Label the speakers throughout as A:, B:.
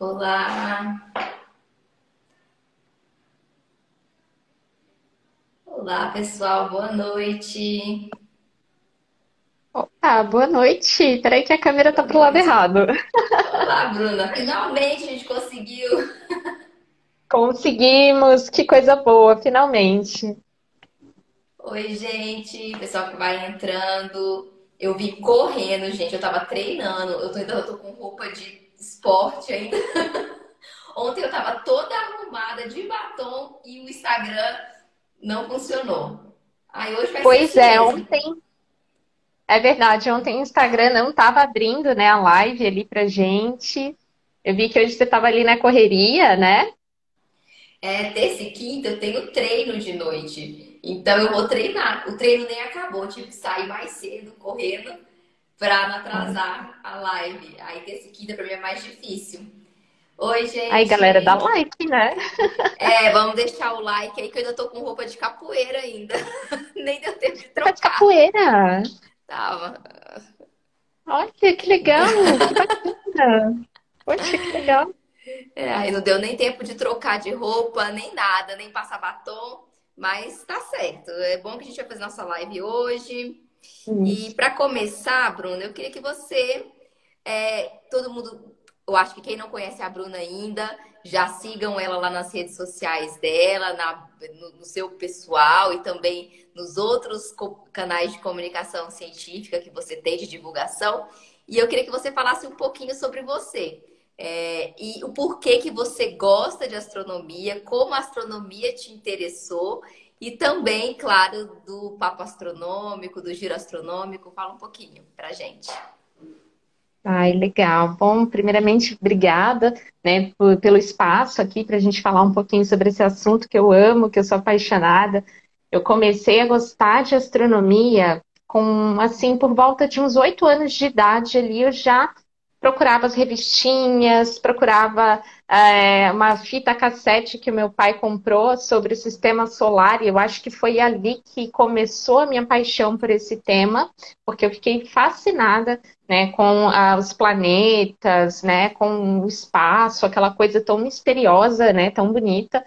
A: Olá. Olá, pessoal, boa noite.
B: Opa, boa noite. Peraí que a câmera tá pro lado errado.
A: Olá, Bruna. Finalmente a gente conseguiu.
B: Conseguimos, que coisa boa, finalmente.
A: Oi, gente, pessoal que vai entrando. Eu vim correndo, gente. Eu tava treinando. Eu tô, ainda tô com roupa de esporte ainda. Ontem eu tava toda arrumada de batom e o Instagram não funcionou. Aí hoje vai ser
B: Pois
A: assim
B: é,
A: mesmo.
B: ontem, é verdade, ontem o Instagram não tava abrindo, né, a live ali pra gente. Eu vi que hoje você tava ali na correria, né?
A: É, terça e quinta eu tenho treino de noite. Então eu vou treinar. O treino nem acabou, tive que sair mais cedo, correndo, pra não atrasar a live. Aí terça e quinta pra mim é mais difícil. Oi,
B: Aí, galera, dá
A: gente.
B: like, né?
A: É, vamos deixar o like aí que eu ainda tô com roupa de capoeira ainda. Nem deu tempo de
B: Tá de
A: trocar.
B: capoeira.
A: Tava.
B: Olha, que legal, que bacana. Poxa, que legal.
A: É, aí não deu nem tempo de trocar de roupa, nem nada, nem passar batom. Mas tá certo. É bom que a gente vai fazer nossa live hoje. E para começar, Bruna, eu queria que você, é, todo mundo, eu acho que quem não conhece a Bruna ainda, já sigam ela lá nas redes sociais dela, na- no, no seu pessoal e também nos outros canais de comunicação científica que você tem de divulgação. E eu queria que você falasse um pouquinho sobre você. É, e o porquê que você gosta de astronomia, como a astronomia te interessou e também, claro, do papo astronômico, do giro astronômico. Fala um pouquinho pra gente.
B: Ai, legal. Bom, primeiramente, obrigada, né, por- pelo espaço aqui para a gente falar um pouquinho sobre esse assunto que eu amo, que eu sou apaixonada. Eu comecei a gostar de astronomia com, assim, por volta de uns oito anos de idade ali, eu já procurava as revistinhas, procurava é, uma fita cassete que o meu pai comprou sobre o sistema solar, e eu acho que foi ali que começou a minha paixão por esse tema, porque eu fiquei fascinada né, com ah, os planetas, né, com o espaço, aquela coisa tão misteriosa, né, tão bonita.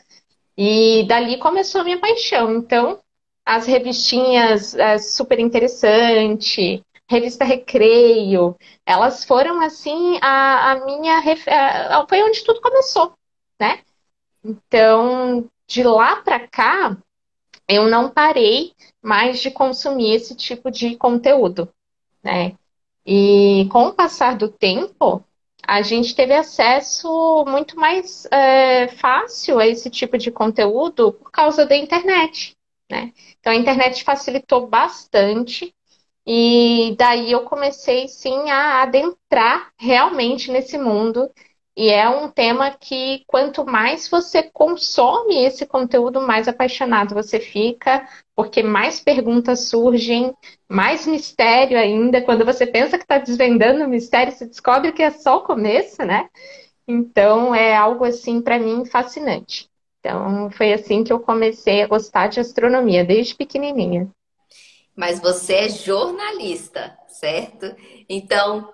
B: E dali começou a minha paixão. Então, as revistinhas é, super interessante, revista Recreio, elas foram assim a, a minha foi onde tudo começou, né? Então, de lá para cá, eu não parei mais de consumir esse tipo de conteúdo, né? E com o passar do tempo, a gente teve acesso muito mais é, fácil a esse tipo de conteúdo por causa da internet, né? Então a internet facilitou bastante e daí eu comecei sim a adentrar realmente nesse mundo. E é um tema que quanto mais você consome esse conteúdo, mais apaixonado você fica, porque mais perguntas surgem, mais mistério ainda. Quando você pensa que está desvendando o mistério, você descobre que é só o começo, né? Então é algo assim para mim fascinante. Então foi assim que eu comecei a gostar de astronomia desde pequenininha.
A: Mas você é jornalista, certo? Então,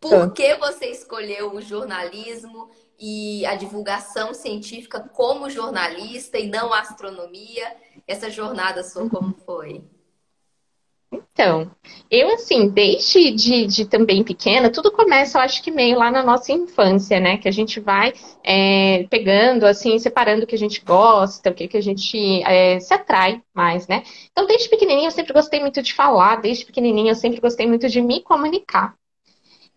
A: por
B: Isso.
A: que você escolheu o jornalismo e a divulgação científica como jornalista e não astronomia? Essa jornada sua, como foi?
B: Então, eu assim, desde de, de também pequena, tudo começa, eu acho que meio lá na nossa infância, né? Que a gente vai é, pegando, assim, separando o que a gente gosta, o que, que a gente é, se atrai mais, né? Então, desde pequenininha eu sempre gostei muito de falar, desde pequenininha eu sempre gostei muito de me comunicar.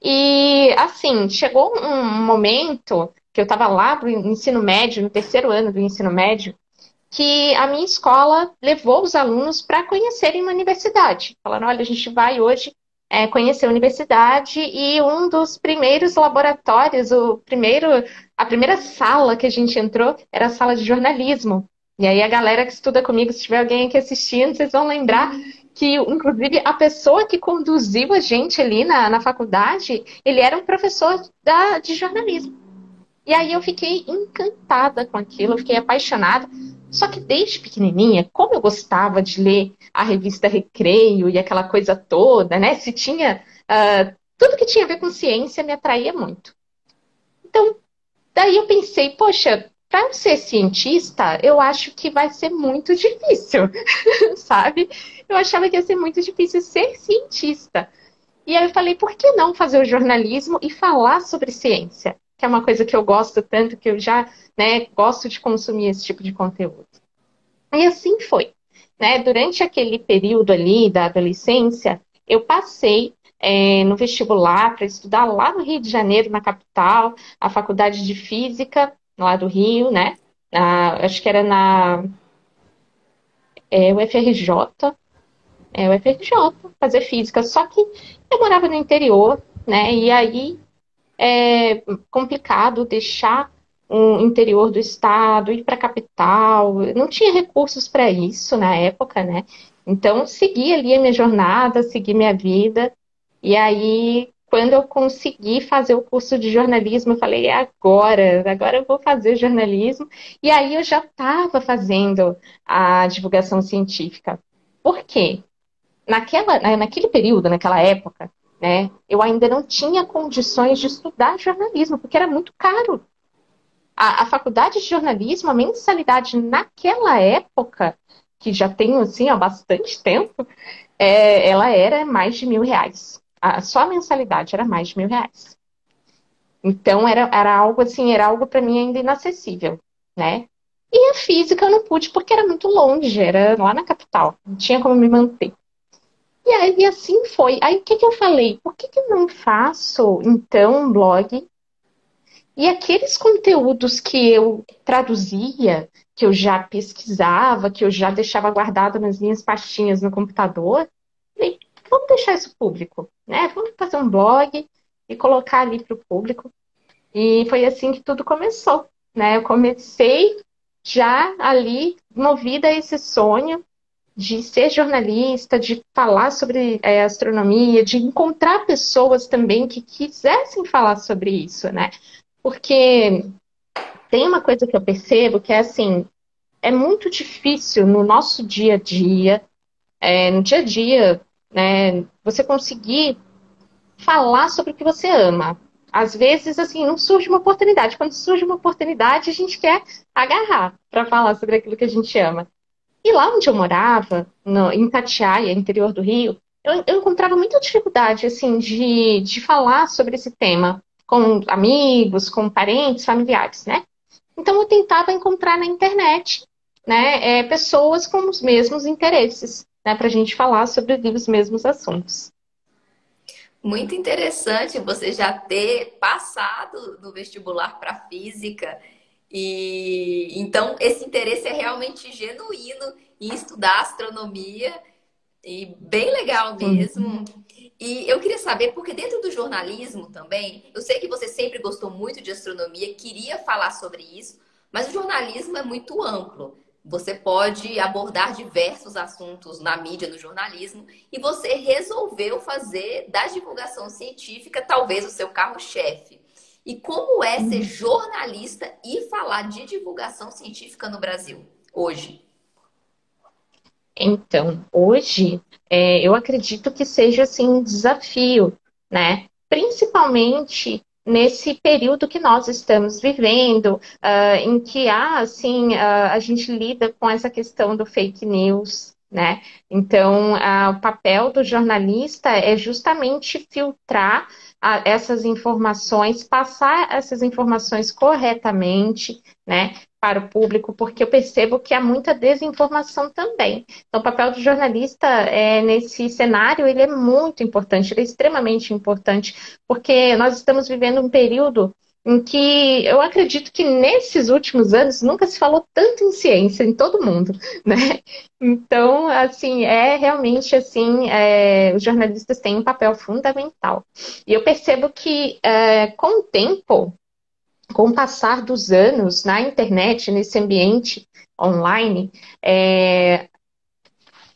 B: E, assim, chegou um momento que eu estava lá no ensino médio, no terceiro ano do ensino médio, que a minha escola levou os alunos para conhecerem uma universidade. Falaram, olha, a gente vai hoje é, conhecer a universidade e um dos primeiros laboratórios, o primeiro, a primeira sala que a gente entrou era a sala de jornalismo. E aí a galera que estuda comigo, se tiver alguém aqui assistindo, vocês vão lembrar que, inclusive, a pessoa que conduziu a gente ali na, na faculdade, ele era um professor da, de jornalismo. E aí eu fiquei encantada com aquilo, fiquei apaixonada. Só que desde pequenininha, como eu gostava de ler a revista Recreio e aquela coisa toda, né? Se tinha uh, tudo que tinha a ver com ciência me atraía muito. Então, Daí eu pensei, poxa, para eu ser cientista, eu acho que vai ser muito difícil, sabe? Eu achava que ia ser muito difícil ser cientista. E aí eu falei, por que não fazer o jornalismo e falar sobre ciência? Que é uma coisa que eu gosto tanto, que eu já né, gosto de consumir esse tipo de conteúdo. E assim foi. Né? Durante aquele período ali da adolescência, eu passei é, no vestibular para estudar lá no Rio de Janeiro, na capital, a faculdade de Física, lá do Rio, né? acho que era na é, UFRJ, é, UFRJ, fazer física. Só que eu morava no interior, né? E aí é complicado deixar um interior do estado, ir para a capital. Não tinha recursos para isso na época, né? Então, segui ali a minha jornada, segui minha vida. E aí, quando eu consegui fazer o curso de jornalismo, eu falei, é agora, agora eu vou fazer jornalismo. E aí eu já estava fazendo a divulgação científica. Por quê? Naquela, naquele período, naquela época, né, eu ainda não tinha condições de estudar jornalismo, porque era muito caro. A, a faculdade de jornalismo, a mensalidade naquela época, que já tem assim há bastante tempo, é, ela era mais de mil reais. A, só a mensalidade era mais de mil reais. Então era, era algo assim, era algo para mim ainda inacessível, né? E a física eu não pude porque era muito longe, era lá na capital, não tinha como me manter. E aí assim foi. Aí o que, que eu falei? Por que, que eu não faço, então, um blog? E aqueles conteúdos que eu traduzia, que eu já pesquisava, que eu já deixava guardado nas minhas pastinhas no computador, falei, vamos deixar isso público, né? Vamos fazer um blog e colocar ali para o público. E foi assim que tudo começou, né? Eu comecei já ali movida a esse sonho de ser jornalista, de falar sobre é, astronomia, de encontrar pessoas também que quisessem falar sobre isso, né? Porque tem uma coisa que eu percebo que é assim, é muito difícil no nosso dia a dia, é, no dia a dia, né, você conseguir falar sobre o que você ama. Às vezes, assim, não surge uma oportunidade. Quando surge uma oportunidade, a gente quer agarrar para falar sobre aquilo que a gente ama. E lá onde eu morava, no, em Tatiaia, interior do Rio, eu, eu, encontrava muita dificuldade, assim, de, de falar sobre esse tema com amigos, com parentes, familiares, né? Então eu tentava encontrar na internet, né, é, pessoas com os mesmos interesses, né, para a gente falar sobre os mesmos assuntos.
A: Muito interessante você já ter passado no vestibular para física e então esse interesse é realmente genuíno em estudar astronomia e bem legal mesmo. Uhum. E eu queria saber, porque dentro do jornalismo também, eu sei que você sempre gostou muito de astronomia, queria falar sobre isso, mas o jornalismo é muito amplo. Você pode abordar diversos assuntos na mídia, no jornalismo, e você resolveu fazer da divulgação científica talvez o seu carro-chefe. E como é ser uhum. jornalista e falar de divulgação científica no Brasil hoje?
B: Então, hoje, é, eu acredito que seja assim um desafio, né? Principalmente nesse período que nós estamos vivendo, uh, em que há, assim, uh, a gente lida com essa questão do fake news, né? Então, uh, o papel do jornalista é justamente filtrar essas informações, passar essas informações corretamente, né, para o público, porque eu percebo que há muita desinformação também. Então, o papel do jornalista é, nesse cenário ele é muito importante, ele é extremamente importante, porque nós estamos vivendo um período em que eu acredito que nesses últimos anos nunca se falou tanto em ciência em todo mundo, né? Então, assim, é realmente assim, é, os jornalistas têm um papel fundamental. E eu percebo que é, com o tempo, com o passar dos anos na internet, nesse ambiente online, é,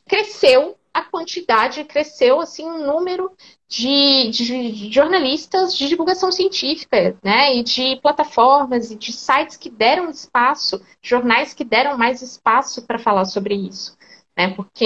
B: cresceu a quantidade, cresceu assim o um número de, de, de, jornalistas de divulgação científica, né, e de plataformas e de sites que deram espaço, jornais que deram mais espaço para falar sobre isso, né, porque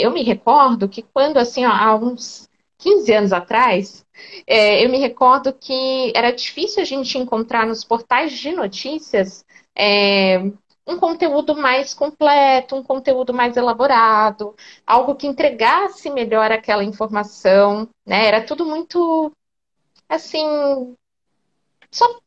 B: eu me recordo que quando, assim, ó, há uns 15 anos atrás, é, eu me recordo que era difícil a gente encontrar nos portais de notícias é, um conteúdo mais completo, um conteúdo mais elaborado, algo que entregasse melhor aquela informação, né? Era tudo muito assim, só,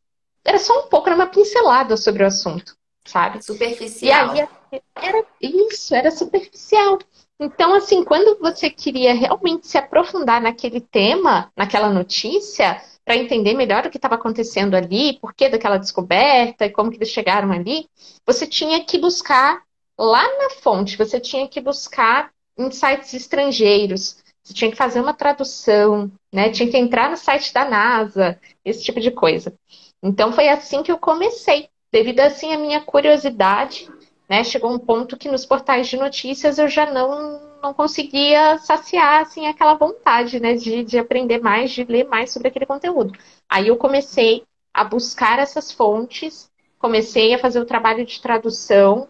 B: era só um pouco, era uma pincelada sobre o assunto, sabe?
A: Superficial.
B: E aí era isso, era superficial. Então, assim, quando você queria realmente se aprofundar naquele tema, naquela notícia, para entender melhor o que estava acontecendo ali, por que daquela descoberta e como que eles chegaram ali, você tinha que buscar lá na fonte, você tinha que buscar em sites estrangeiros, você tinha que fazer uma tradução, né? Tinha que entrar no site da NASA, esse tipo de coisa. Então foi assim que eu comecei, devido assim à minha curiosidade né? Chegou um ponto que nos portais de notícias eu já não, não conseguia saciar assim, aquela vontade né? de, de aprender mais, de ler mais sobre aquele conteúdo. Aí eu comecei a buscar essas fontes, comecei a fazer o trabalho de tradução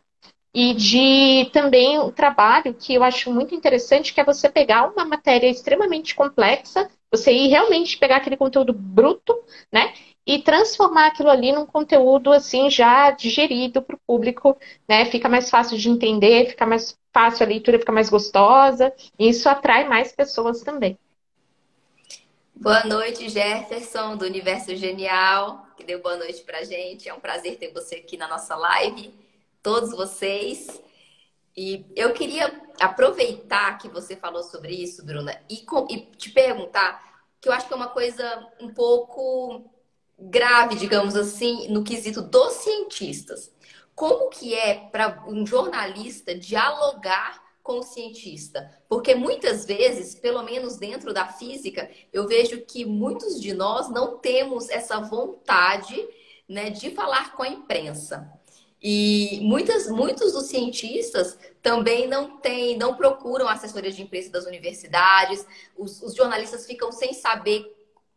B: e de também o trabalho que eu acho muito interessante, que é você pegar uma matéria extremamente complexa, você ir realmente pegar aquele conteúdo bruto, né? E transformar aquilo ali num conteúdo assim já digerido para o público, né? Fica mais fácil de entender, fica mais fácil a leitura, fica mais gostosa, e isso atrai mais pessoas também.
A: Boa noite, Jefferson, do Universo Genial, que deu boa noite pra gente. É um prazer ter você aqui na nossa live, todos vocês. E eu queria aproveitar que você falou sobre isso, Bruna, e, e te perguntar, que eu acho que é uma coisa um pouco grave, digamos assim, no quesito dos cientistas. Como que é para um jornalista dialogar com o cientista? Porque muitas vezes, pelo menos dentro da física, eu vejo que muitos de nós não temos essa vontade né, de falar com a imprensa. E muitas, muitos dos cientistas também não têm, não procuram assessorias de imprensa das universidades. Os, os jornalistas ficam sem saber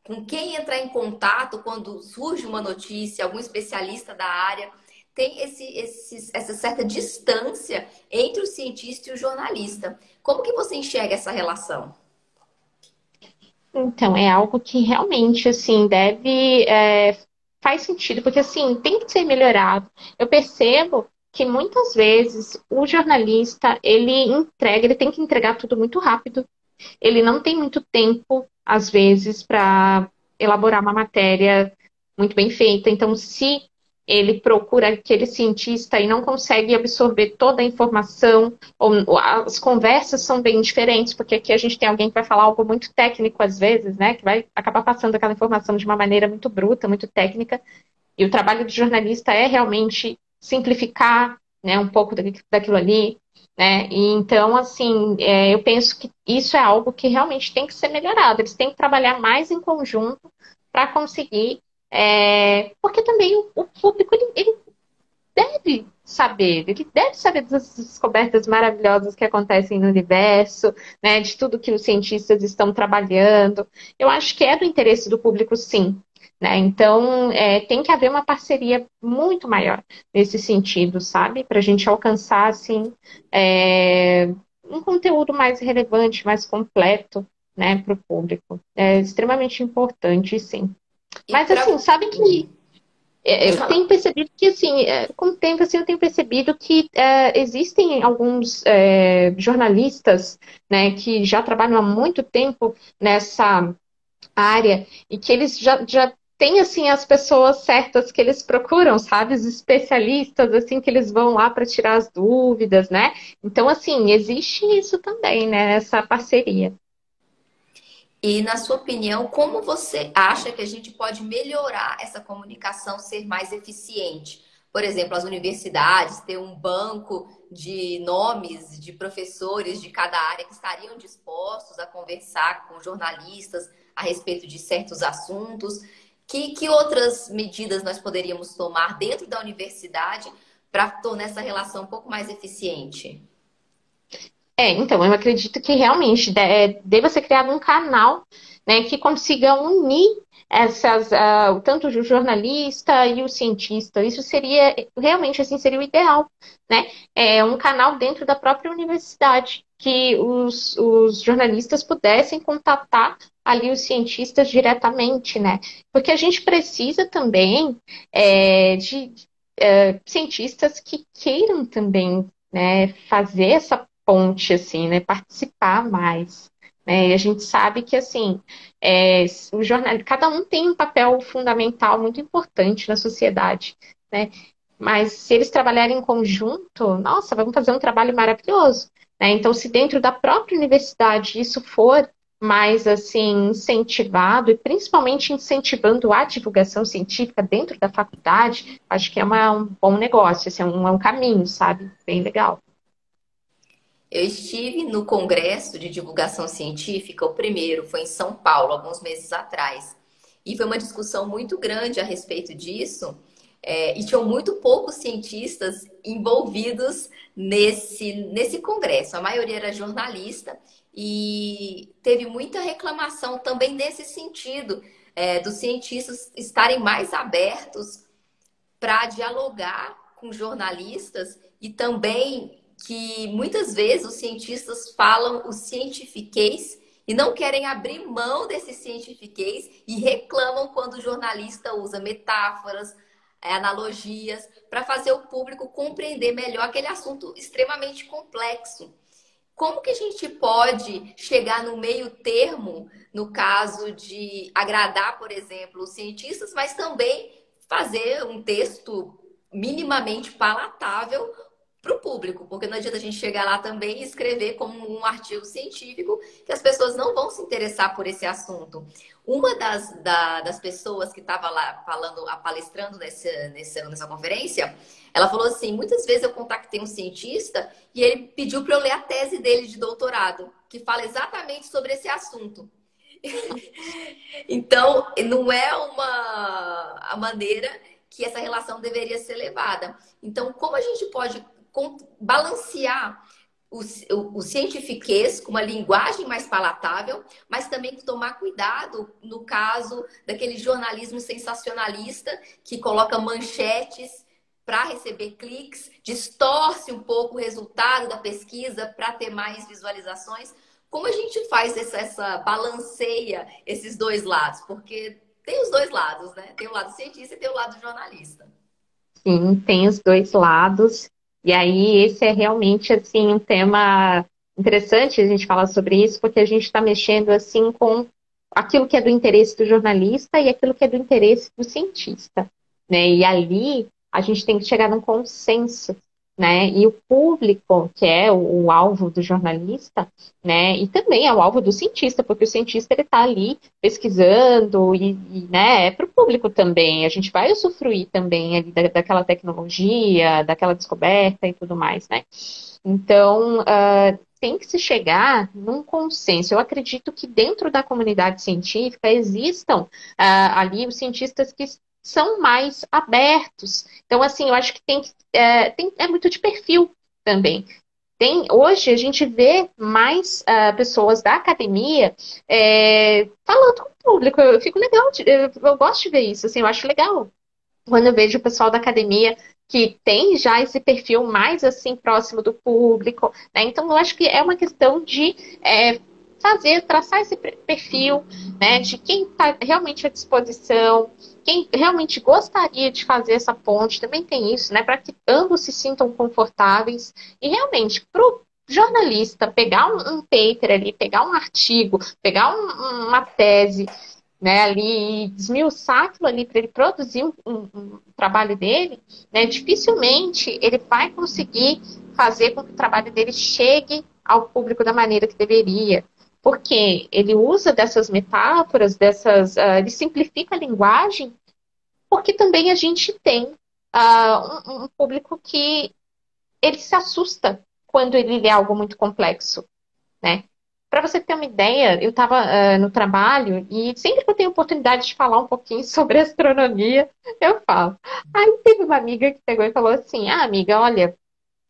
A: com quem entrar em contato quando surge uma notícia, algum especialista da área. Tem esse, esse, essa certa distância entre o cientista e o jornalista. Como que você enxerga essa relação?
B: Então, é algo que realmente, assim, deve... É, faz sentido, porque, assim, tem que ser melhorado. Eu percebo que muitas vezes o jornalista, ele entrega, ele tem que entregar tudo muito rápido. Ele não tem muito tempo às vezes, para elaborar uma matéria muito bem feita. Então, se ele procura aquele cientista e não consegue absorver toda a informação, ou as conversas são bem diferentes, porque aqui a gente tem alguém que vai falar algo muito técnico às vezes, né? Que vai acabar passando aquela informação de uma maneira muito bruta, muito técnica. E o trabalho do jornalista é realmente simplificar né, um pouco daquilo ali, né? Então, assim, é, eu penso que isso é algo que realmente tem que ser melhorado. Eles têm que trabalhar mais em conjunto para conseguir, é, porque também o, o público ele, ele, deve saber, ele deve saber das descobertas maravilhosas que acontecem no universo, né? De tudo que os cientistas estão trabalhando. Eu acho que é do interesse do público, sim. Né? Então, é, tem que haver uma parceria muito maior nesse sentido, sabe? Para a gente alcançar, assim, é, um conteúdo mais relevante, mais completo, né, para o público. É extremamente importante, sim. E Mas, pra... assim, sabe que é, eu tenho percebido que, assim, é, com o tempo, assim, eu tenho percebido que é, existem alguns é, jornalistas, né, que já trabalham há muito tempo nessa área e que eles já, já tem assim as pessoas certas que eles procuram, sabe? Os especialistas assim que eles vão lá para tirar as dúvidas, né? Então assim, existe isso também, né, essa parceria.
A: E na sua opinião, como você acha que a gente pode melhorar essa comunicação, ser mais eficiente? Por exemplo, as universidades ter um banco de nomes de professores de cada área que estariam dispostos a conversar com jornalistas a respeito de certos assuntos. Que, que outras medidas nós poderíamos tomar dentro da universidade para tornar essa relação um pouco mais eficiente?
B: É, então, eu acredito que realmente é, deva ser criado um canal né, que consiga unir essas, uh, tanto o jornalista e o cientista. Isso seria, realmente, assim, seria o ideal, né? É um canal dentro da própria universidade, que os, os jornalistas pudessem contatar ali os cientistas diretamente, né? Porque a gente precisa também é, de é, cientistas que queiram também né, fazer essa ponte, assim, né? Participar mais. Né? E a gente sabe que, assim, é, o jornal, cada um tem um papel fundamental muito importante na sociedade, né? Mas se eles trabalharem em conjunto, nossa, vamos fazer um trabalho maravilhoso. Né? Então, se dentro da própria universidade isso for mais assim incentivado e principalmente incentivando a divulgação científica dentro da faculdade, acho que é uma, um bom negócio, assim, é, um, é um caminho, sabe? Bem legal.
A: Eu estive no congresso de divulgação científica, o primeiro foi em São Paulo, alguns meses atrás, e foi uma discussão muito grande a respeito disso. É, e tinham muito poucos cientistas envolvidos nesse, nesse congresso. A maioria era jornalista e teve muita reclamação também nesse sentido, é, dos cientistas estarem mais abertos para dialogar com jornalistas e também que muitas vezes os cientistas falam o cientifiquez e não querem abrir mão desse cientifiquez e reclamam quando o jornalista usa metáforas, é, analogias, para fazer o público compreender melhor aquele assunto extremamente complexo. Como que a gente pode chegar no meio termo, no caso de agradar, por exemplo, os cientistas, mas também fazer um texto minimamente palatável para o público, porque não adianta a gente chegar lá também e escrever como um artigo científico que as pessoas não vão se interessar por esse assunto. Uma das, da, das pessoas que estava lá falando, palestrando nessa, nessa, nessa conferência, ela falou assim: muitas vezes eu contactei um cientista e ele pediu para eu ler a tese dele de doutorado, que fala exatamente sobre esse assunto. então, não é uma a maneira que essa relação deveria ser levada. Então, como a gente pode balancear o, o, o cientifiquez com uma linguagem mais palatável, mas também tomar cuidado no caso daquele jornalismo sensacionalista que coloca manchetes para receber cliques, distorce um pouco o resultado da pesquisa para ter mais visualizações. Como a gente faz essa, essa balanceia esses dois lados? Porque tem os dois lados, né? Tem o lado cientista e tem o lado jornalista.
B: Sim, tem os dois lados. E aí, esse é realmente, assim, um tema interessante a gente falar sobre isso, porque a gente está mexendo, assim, com aquilo que é do interesse do jornalista e aquilo que é do interesse do cientista, né? E ali, a gente tem que chegar num consenso né? E o público, que é o, o, alvo do jornalista, né? E também é o alvo do cientista, porque o cientista ele está ali pesquisando e, e né? É para o público também. A gente vai usufruir também ali da, daquela tecnologia, daquela descoberta e tudo mais, né? Então uh, tem que se chegar num consenso. Eu acredito que dentro da comunidade científica existam uh, ali os cientistas que são mais abertos. Então, assim, eu acho que tem, é, tem é muito de perfil também. Tem, hoje a gente vê mais uh, pessoas da academia é, falando com o público. Eu fico legal, eu, eu gosto de ver isso, assim, eu acho legal. Quando eu vejo o pessoal da academia que tem já esse perfil mais assim próximo do público, né? Então eu acho que é uma questão de é, fazer, traçar esse perfil, né, de quem está realmente à disposição, quem realmente gostaria de fazer essa ponte, também tem isso, né, para que ambos se sintam confortáveis e realmente para o jornalista pegar um, paper ali, pegar um artigo, pegar um, uma tese, né, ali e desmiuçar aquilo ali para ele produzir um, um, trabalho dele, né, dificilmente ele vai conseguir fazer com que o trabalho dele chegue ao público da maneira que deveria porque ele usa dessas metáforas, dessas, uh, ele simplifica a linguagem, porque também a gente tem uh, um, um, público que ele se assusta quando ele lê algo muito complexo, né? Para você ter uma ideia, eu estava uh, ah, no trabalho e sempre que eu tenho oportunidade de falar um pouquinho sobre astronomia, eu falo. Aí teve uma amiga que pegou e falou assim: "Ah, amiga, olha,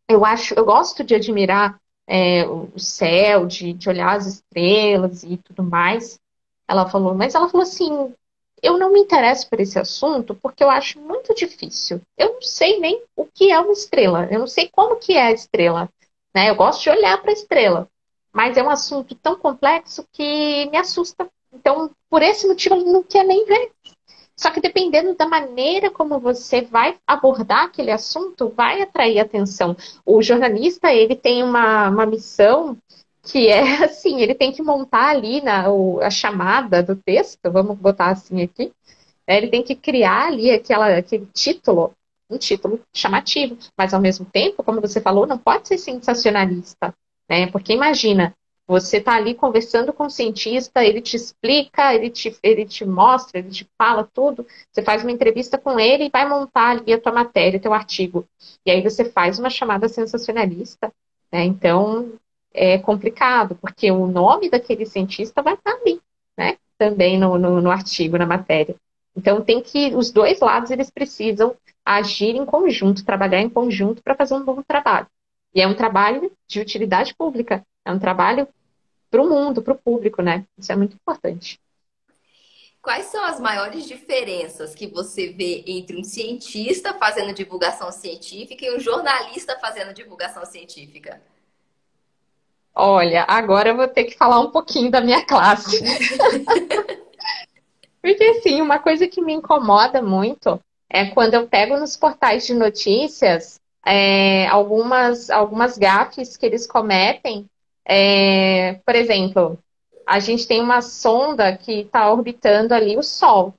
B: eu acho, eu gosto de admirar é, o céu, de, de olhar as estrelas e tudo mais. Ela falou, mas ela falou assim, eu não me interesso por esse assunto porque eu acho muito difícil. Eu não sei nem o que é uma estrela. Eu não sei como que é a estrela. Né? Eu gosto de olhar para a estrela, mas é um assunto tão complexo que me assusta. Então, por esse motivo, eu não quer nem ver. Só que dependendo da maneira como você vai abordar aquele assunto, vai atrair atenção. O jornalista, ele tem uma, uma missão que é assim, ele tem que montar ali na, o, a chamada do texto, vamos botar assim aqui, né? ele tem que criar ali aquela, aquele título, um título chamativo, mas ao mesmo tempo, como você falou, não pode ser sensacionalista, né? Porque imagina, você está ali conversando com o cientista, ele te explica, ele te, ele te mostra, ele te fala tudo. Você faz uma entrevista com ele e vai montar ali a tua matéria, o teu artigo. E aí você faz uma chamada sensacionalista. Né? Então, é complicado, porque o nome daquele cientista vai estar ali, né? Também no, no, no artigo, na matéria. Então tem que os dois lados eles precisam agir em conjunto, trabalhar em conjunto para fazer um bom trabalho. E é um trabalho de utilidade pública, é um trabalho para o mundo, para o público, né? Isso é muito importante.
A: Quais são as maiores diferenças que você vê entre um cientista fazendo divulgação científica e um jornalista fazendo divulgação científica?
B: Olha, agora eu vou ter que falar um pouquinho da minha classe. Porque, assim, uma coisa que me incomoda muito é quando eu pego nos portais de notícias é, algumas, algumas gafes que eles cometem. É, por exemplo, a gente tem uma sonda que está orbitando ali o Sol.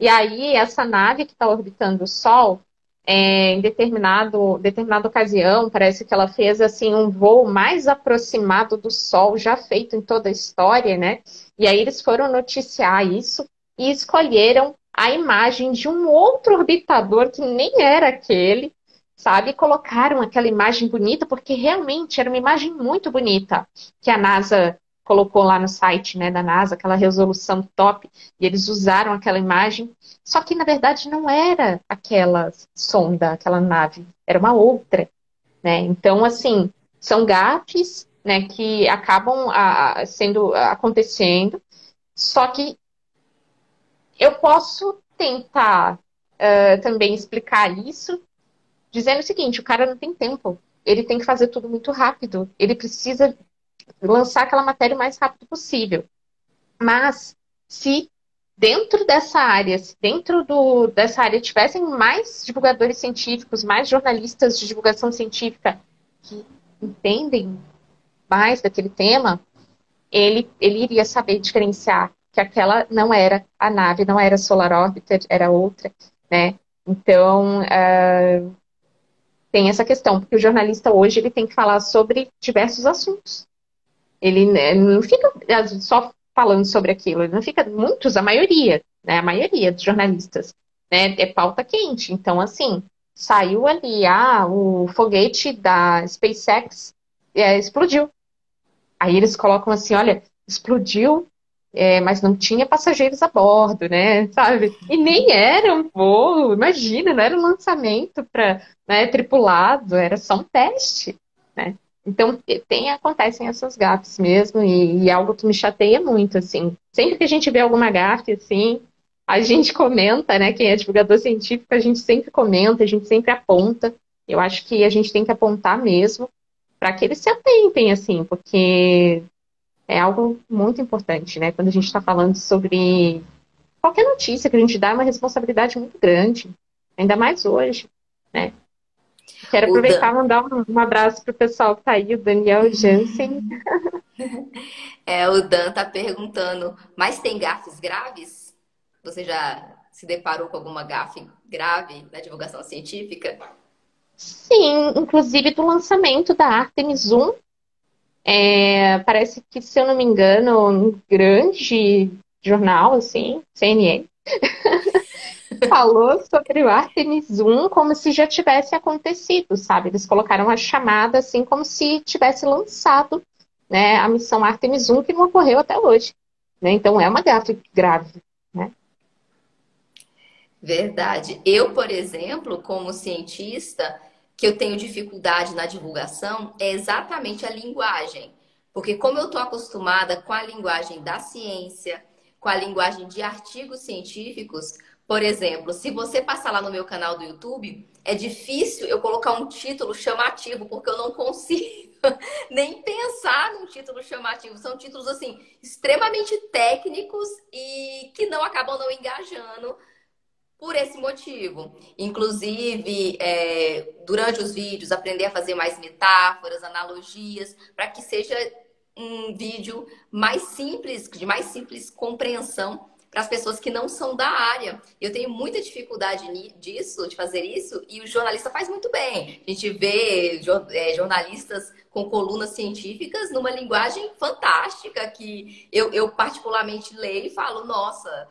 B: E aí, essa nave que está orbitando o Sol, é, em determinado, determinada ocasião, parece que ela fez assim um voo mais aproximado do Sol já feito em toda a história, né? E aí eles foram noticiar isso e escolheram a imagem de um outro orbitador que nem era aquele, sabe? Colocaram aquela imagem bonita porque realmente era uma imagem muito bonita que a NASA colocou lá no site né, da NASA, aquela resolução top, e eles usaram aquela imagem. Só que, na verdade, não era aquela sonda, aquela nave, era uma outra. Né? Então, assim, são gafes né, que acabam a, sendo acontecendo, só que eu posso tentar uh, também explicar isso dizendo o seguinte: o cara não tem tempo, ele tem que fazer tudo muito rápido, ele precisa lançar aquela matéria o mais rápido possível. Mas se dentro dessa área, se dentro do, dessa área tivessem mais divulgadores científicos, mais jornalistas de divulgação científica que entendem mais daquele tema, ele, ele iria saber diferenciar que aquela não era a nave, não era Solar Orbiter, era outra, né? Então, uh, tem essa questão, porque o jornalista hoje ele tem que falar sobre diversos assuntos. Ele né, não fica só falando sobre aquilo, ele não fica, muitos, a maioria, né, a maioria dos jornalistas, né, é pauta quente. Então, assim, saiu ali, ah, o foguete da SpaceX é, explodiu. Aí eles colocam assim, olha, explodiu, é, mas não tinha passageiros a bordo, né, sabe? E nem era um voo, imagina, não era um lançamento para né, tripulado, era só um teste, né? Então, tem, acontecem essas gafes mesmo, e, e, algo que me chateia muito, assim. Sempre que a gente vê alguma gafe, assim, a gente comenta, né? Quem é divulgador científico, a gente sempre comenta, a gente sempre aponta. Eu acho que a gente tem que apontar mesmo, para que eles se atentem, assim, porque é algo muito importante, né? Quando a gente está falando sobre qualquer notícia que a gente dá, é uma responsabilidade muito grande, ainda mais hoje, né? Quero aproveitar e mandar um, um abraço para o pessoal que está aí, o Daniel Jansen.
A: É, o Dan está perguntando, mas tem gafes graves? Você já se deparou com alguma gafe grave na divulgação científica?
B: Sim, inclusive do lançamento da Artemis 1. É, parece que, se eu não me engano, um grande jornal, assim, CNN, falou sobre o Artemis 1 como se já tivesse acontecido, sabe? Eles colocaram a chamada assim como se tivesse lançado né, a missão Artemis 1 que não ocorreu até hoje. Né? Então é uma gafe grave, né?
A: Verdade. Eu, por exemplo, como cientista que eu tenho dificuldade na divulgação é exatamente a linguagem. Porque como eu estou acostumada com a linguagem da ciência, com a linguagem de artigos científicos, por exemplo, se você passar lá no meu canal do YouTube, é difícil eu colocar um título chamativo, porque eu não consigo nem pensar num título chamativo. São títulos, assim, extremamente técnicos e que não acabam não engajando por esse motivo. Inclusive, é, durante os vídeos, aprender a fazer mais metáforas, analogias, para que seja um vídeo mais simples, de mais simples compreensão para as pessoas que não são da área. Eu tenho muita dificuldade disso, de fazer isso, e o jornalista faz muito bem. A gente vê é, jornalistas com colunas científicas numa linguagem fantástica que eu, eu particularmente leio e falo, nossa,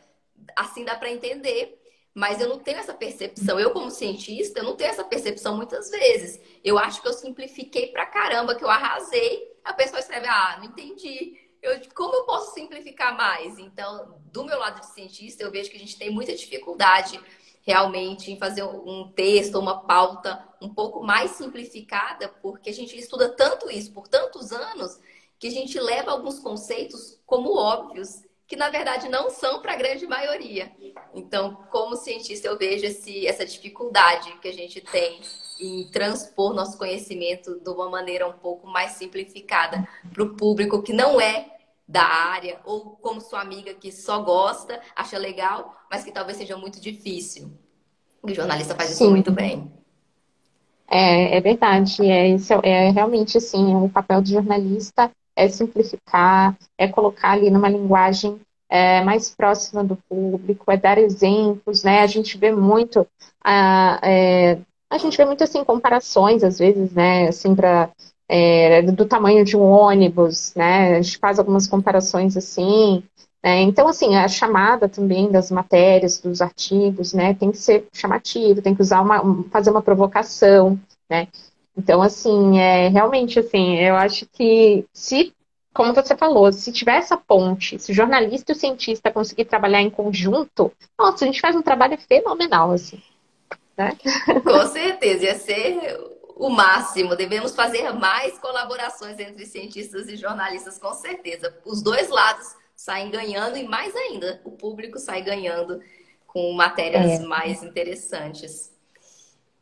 A: assim dá para entender. Mas eu não tenho essa percepção. Eu, como cientista, eu não tenho essa percepção muitas vezes. Eu acho que eu simplifiquei pra caramba, que eu arrasei. A pessoa escreve, ah, não entendi eu, como eu posso simplificar mais? Então, do meu lado de cientista, eu vejo que a gente tem muita dificuldade realmente em fazer um texto, uma pauta um pouco mais simplificada, porque a gente estuda tanto isso por tantos anos que a gente leva alguns conceitos como óbvios, que na verdade não são para a grande maioria. Então, como cientista, eu vejo esse, essa dificuldade que a gente tem em transpor nosso conhecimento de uma maneira um pouco mais simplificada para o público que não é da área, ou como sua amiga que só gosta, acha legal, mas que talvez seja muito difícil. O jornalista faz Sim. isso muito bem.
B: É, é verdade, é, isso é, é realmente assim, o papel do jornalista é simplificar, é colocar ali numa linguagem é, mais próxima do público, é dar exemplos, né? A gente vê muito, a, é, a gente vê muito assim comparações às vezes, né? Assim para é, do tamanho de um ônibus, né? A gente faz algumas comparações assim. Né? Então, assim, a chamada também das matérias, dos artigos, né? Tem que ser chamativo, tem que usar uma, fazer uma provocação, né? Então, assim, é realmente assim, eu acho que se, como você falou, se tiver essa ponte, se o jornalista e o cientista conseguir trabalhar em conjunto, nossa, a gente faz um trabalho fenomenal, assim. Né?
A: Com certeza, ia ser o máximo. Devemos fazer mais colaborações entre cientistas e jornalistas, com certeza. Os dois lados saem ganhando e mais ainda, o público sai ganhando com matérias é. mais interessantes.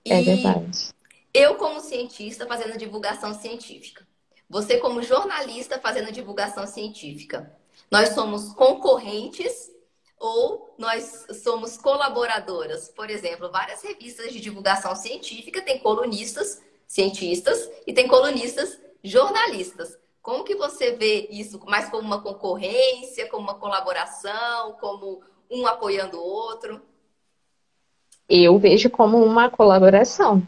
B: E é verdade.
A: Eu, como cientista, fazendo divulgação científica. Você, como jornalista, fazendo divulgação científica. Nós somos concorrentes ou nós somos colaboradoras. Por exemplo, várias revistas de divulgação científica têm colunistas cientistas e tem colunistas jornalistas. Como que você vê isso mais como uma concorrência, como uma colaboração, como um apoiando o outro?
B: Eu vejo como uma colaboração.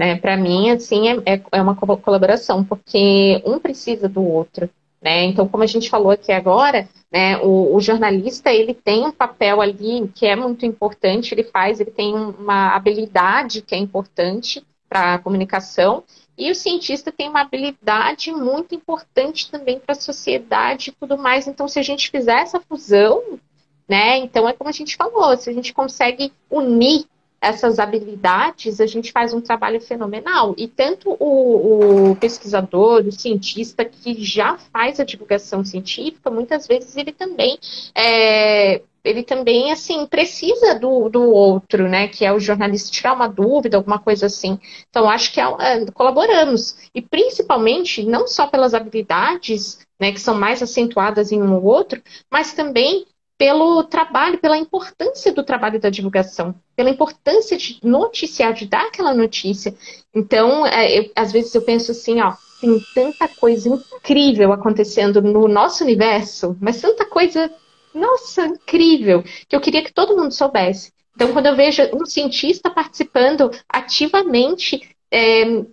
B: Né? Para mim, assim, é, é, é uma colaboração, porque um precisa do outro. Né? Então, como a gente falou aqui agora, né, o, o, jornalista ele tem um papel ali que é muito importante, ele faz, ele tem uma habilidade que é importante, para a comunicação, e o cientista tem uma habilidade muito importante também para a sociedade e tudo mais. Então, se a gente fizer essa fusão, né, então é como a gente falou, se a gente consegue unir essas habilidades, a gente faz um trabalho fenomenal. E tanto o, o, pesquisador, o cientista que já faz a divulgação científica, muitas vezes ele também é, ele também, assim, precisa do, do outro, né? Que é o jornalista tirar uma dúvida, alguma coisa assim. Então, acho que é, é, colaboramos. E principalmente, não só pelas habilidades, né, que são mais acentuadas em um ou outro, mas também pelo trabalho, pela importância do trabalho da divulgação, pela importância de noticiar, de dar aquela notícia. Então, é, eu, às vezes eu penso assim, ó, tem tanta coisa incrível acontecendo no nosso universo, mas tanta coisa nossa, incrível, que eu queria que todo mundo soubesse. Então, quando eu vejo um cientista participando ativamente, é,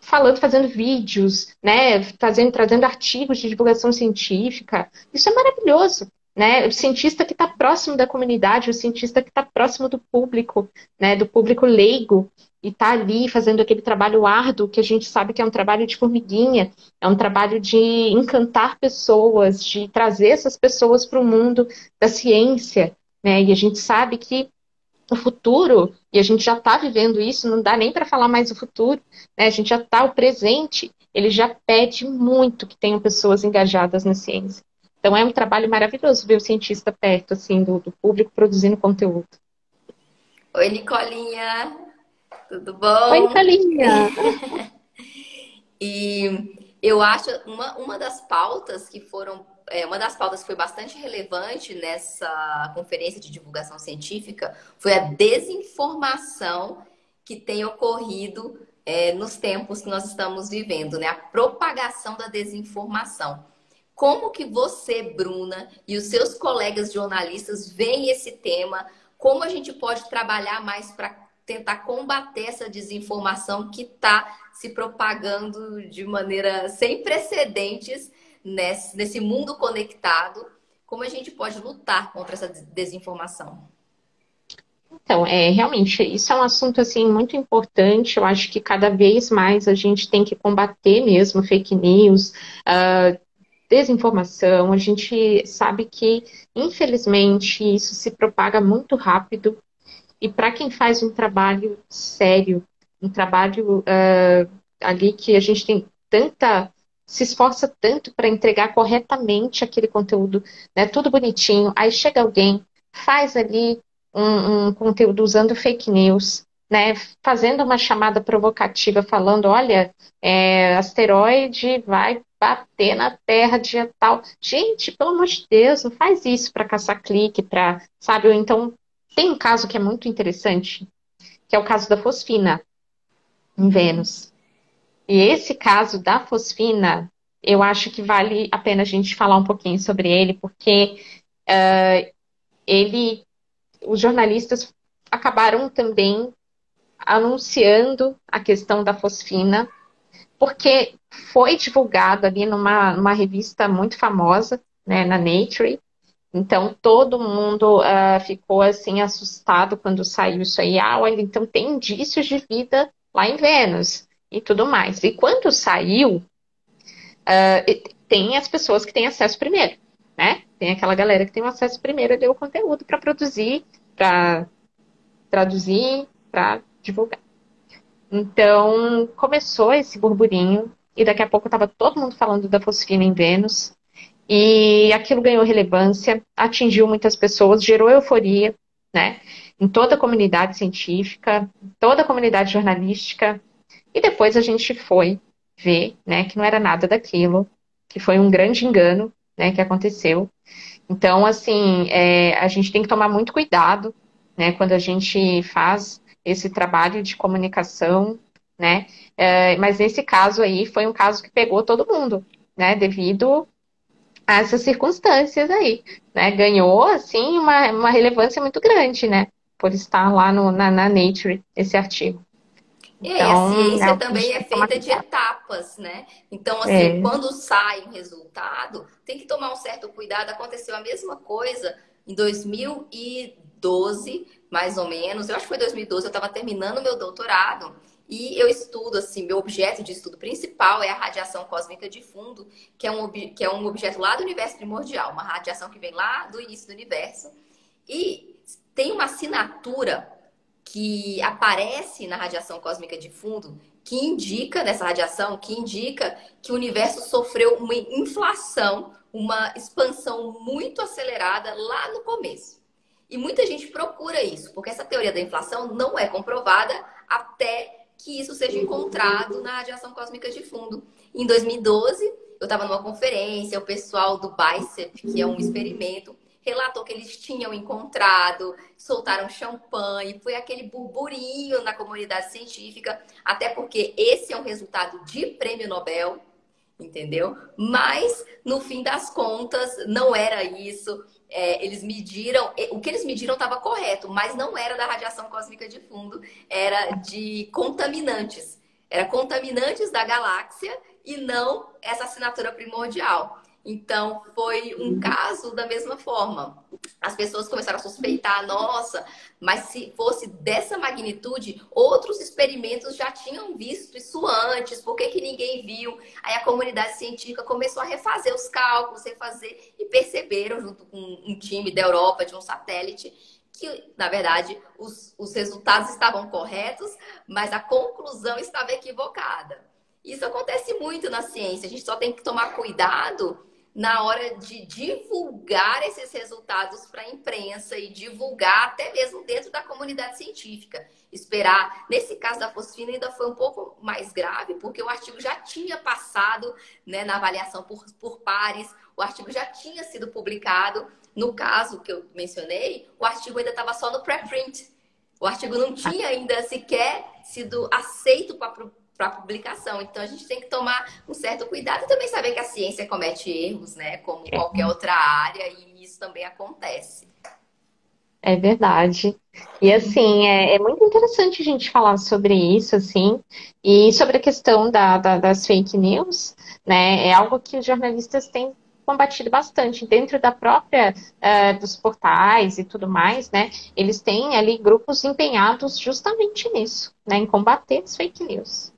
B: falando, fazendo vídeos, né, fazendo, trazendo artigos de divulgação científica, isso é maravilhoso. Né? O cientista que está próximo da comunidade, o cientista que está próximo do público, né, do público leigo, e está ali fazendo aquele trabalho árduo que a gente sabe que é um trabalho de formiguinha, é um trabalho de encantar pessoas, de trazer essas pessoas para o mundo da ciência, né? E a gente sabe que o futuro, e a gente já está vivendo isso, não dá nem para falar mais o futuro, né? a gente já está, o presente, ele já pede muito que tenham pessoas engajadas na ciência. Então é um trabalho maravilhoso ver o cientista perto, assim, do, do público produzindo conteúdo.
A: Oi, Nicolinha! Tudo bom?
B: Oi, Nicolinha!
A: e eu acho uma, uma das pautas que foram é, uma das pautas que foi bastante relevante nessa conferência de divulgação científica foi a desinformação que tem ocorrido é, nos tempos que nós estamos vivendo, né? A propagação da desinformação. Como que você, Bruna, e os seus colegas jornalistas veem esse tema? Como a gente pode trabalhar mais para tentar combater essa desinformação que está se propagando de maneira sem precedentes nesse, nesse mundo conectado, como a gente pode lutar contra essa desinformação?
B: Então, é, realmente, isso é um assunto, assim, muito importante. Eu acho que cada vez mais a gente tem que combater mesmo fake news, uh, desinformação. A gente sabe que, infelizmente, isso se propaga muito rápido. E para quem faz um trabalho sério, um trabalho uh, ali que a gente tem tanta se esforça tanto para entregar corretamente aquele conteúdo, né, tudo bonitinho. Aí chega alguém, faz ali um, um conteúdo usando fake news, né, fazendo uma chamada provocativa, falando, olha, é, asteroide vai bater na Terra dia tal. Gente, pelo amor de Deus, não faz isso para caçar clique, para, sabe? Ou então, tem um caso que é muito interessante, que é o caso da fosfina em Vênus. E esse caso da fosfina, eu acho que vale a pena a gente falar um pouquinho sobre ele, porque uh, ele, os jornalistas acabaram também anunciando a questão da fosfina, porque foi divulgado ali numa, numa revista muito famosa, né, na Nature. Então todo mundo uh, ficou assim assustado quando saiu isso aí. Ah, olha, então tem indícios de vida lá em Vênus e tudo mais. E quando saiu, uh, tem as pessoas que têm acesso primeiro, né? Tem aquela galera que tem acesso primeiro ler o conteúdo para produzir, para traduzir, para divulgar. Então, começou esse burburinho, e daqui a pouco estava todo mundo falando da fosfina em Vênus, e aquilo ganhou relevância, atingiu muitas pessoas, gerou euforia, né? Em toda a comunidade científica, toda a comunidade jornalística, e depois a gente foi ver, né, que não era nada daquilo, que foi um grande engano, né, que aconteceu. Então, assim, é, a gente tem que tomar muito cuidado, né, quando a gente faz esse trabalho de comunicação, né, é, mas nesse caso aí foi um caso que pegou todo mundo, né, devido a essas circunstâncias aí, né, ganhou, assim, uma, uma relevância muito grande, né, por estar lá no, na, na Nature, esse artigo.
A: É, então, e a ciência é também é feita de etapas, né? Então, assim, é. quando sai um resultado, tem que tomar um certo cuidado. Aconteceu a mesma coisa em 2012, mais ou menos. Eu acho que foi 2012, eu estava terminando meu doutorado. E eu estudo, assim, meu objeto de estudo principal é a radiação cósmica de fundo, que é um, que é um objeto lá do universo primordial, uma radiação que vem lá do início do universo. E tem uma assinatura que aparece na radiação cósmica de fundo, que indica nessa radiação, que indica que o universo sofreu uma inflação, uma expansão muito acelerada lá no começo. E muita gente procura isso, porque essa teoria da inflação não é comprovada até que isso seja encontrado na radiação cósmica de fundo. Em 2012, eu estava numa conferência, o pessoal do BICEP, que é um experimento, relatou que eles tinham encontrado, soltaram champanhe, foi aquele burburinho na comunidade científica, até porque esse é um resultado de prêmio Nobel, entendeu? Mas, no fim das contas, não era isso. É, eles mediram, o que eles mediram estava correto, mas não era da radiação cósmica de fundo, era de contaminantes. Era contaminantes da galáxia e não essa assinatura primordial. Então, foi um caso da mesma forma. As pessoas começaram a suspeitar, nossa, mas se fosse dessa magnitude, outros experimentos já tinham visto isso antes, por que, que ninguém viu? Aí a comunidade científica começou a refazer os cálculos, refazer, e perceberam, junto com um time da Europa, de um satélite, que, na verdade, os, os resultados estavam corretos, mas a conclusão estava equivocada. Isso acontece muito na ciência. A gente só tem que tomar cuidado na hora de divulgar esses resultados para a imprensa e divulgar até mesmo dentro da comunidade científica. Esperar. Nesse caso da fosfina ainda foi um pouco mais grave, porque o artigo já tinha passado né, na avaliação por, por pares, o artigo já tinha sido publicado. No caso que eu mencionei, o artigo ainda estava só no preprint. O artigo não tinha ainda sequer sido aceito para para publicação. Então a gente tem que tomar um certo cuidado e também saber que a ciência comete erros, né? Como é. qualquer outra área, e isso também acontece.
B: É verdade. E assim, é, é, muito interessante a gente falar sobre isso, assim, e sobre a questão da, da, das fake news, né? É algo que os jornalistas têm combatido bastante dentro da própria uh, dos portais e tudo mais, né? Eles têm ali grupos empenhados justamente nisso, né? Em combater as fake news.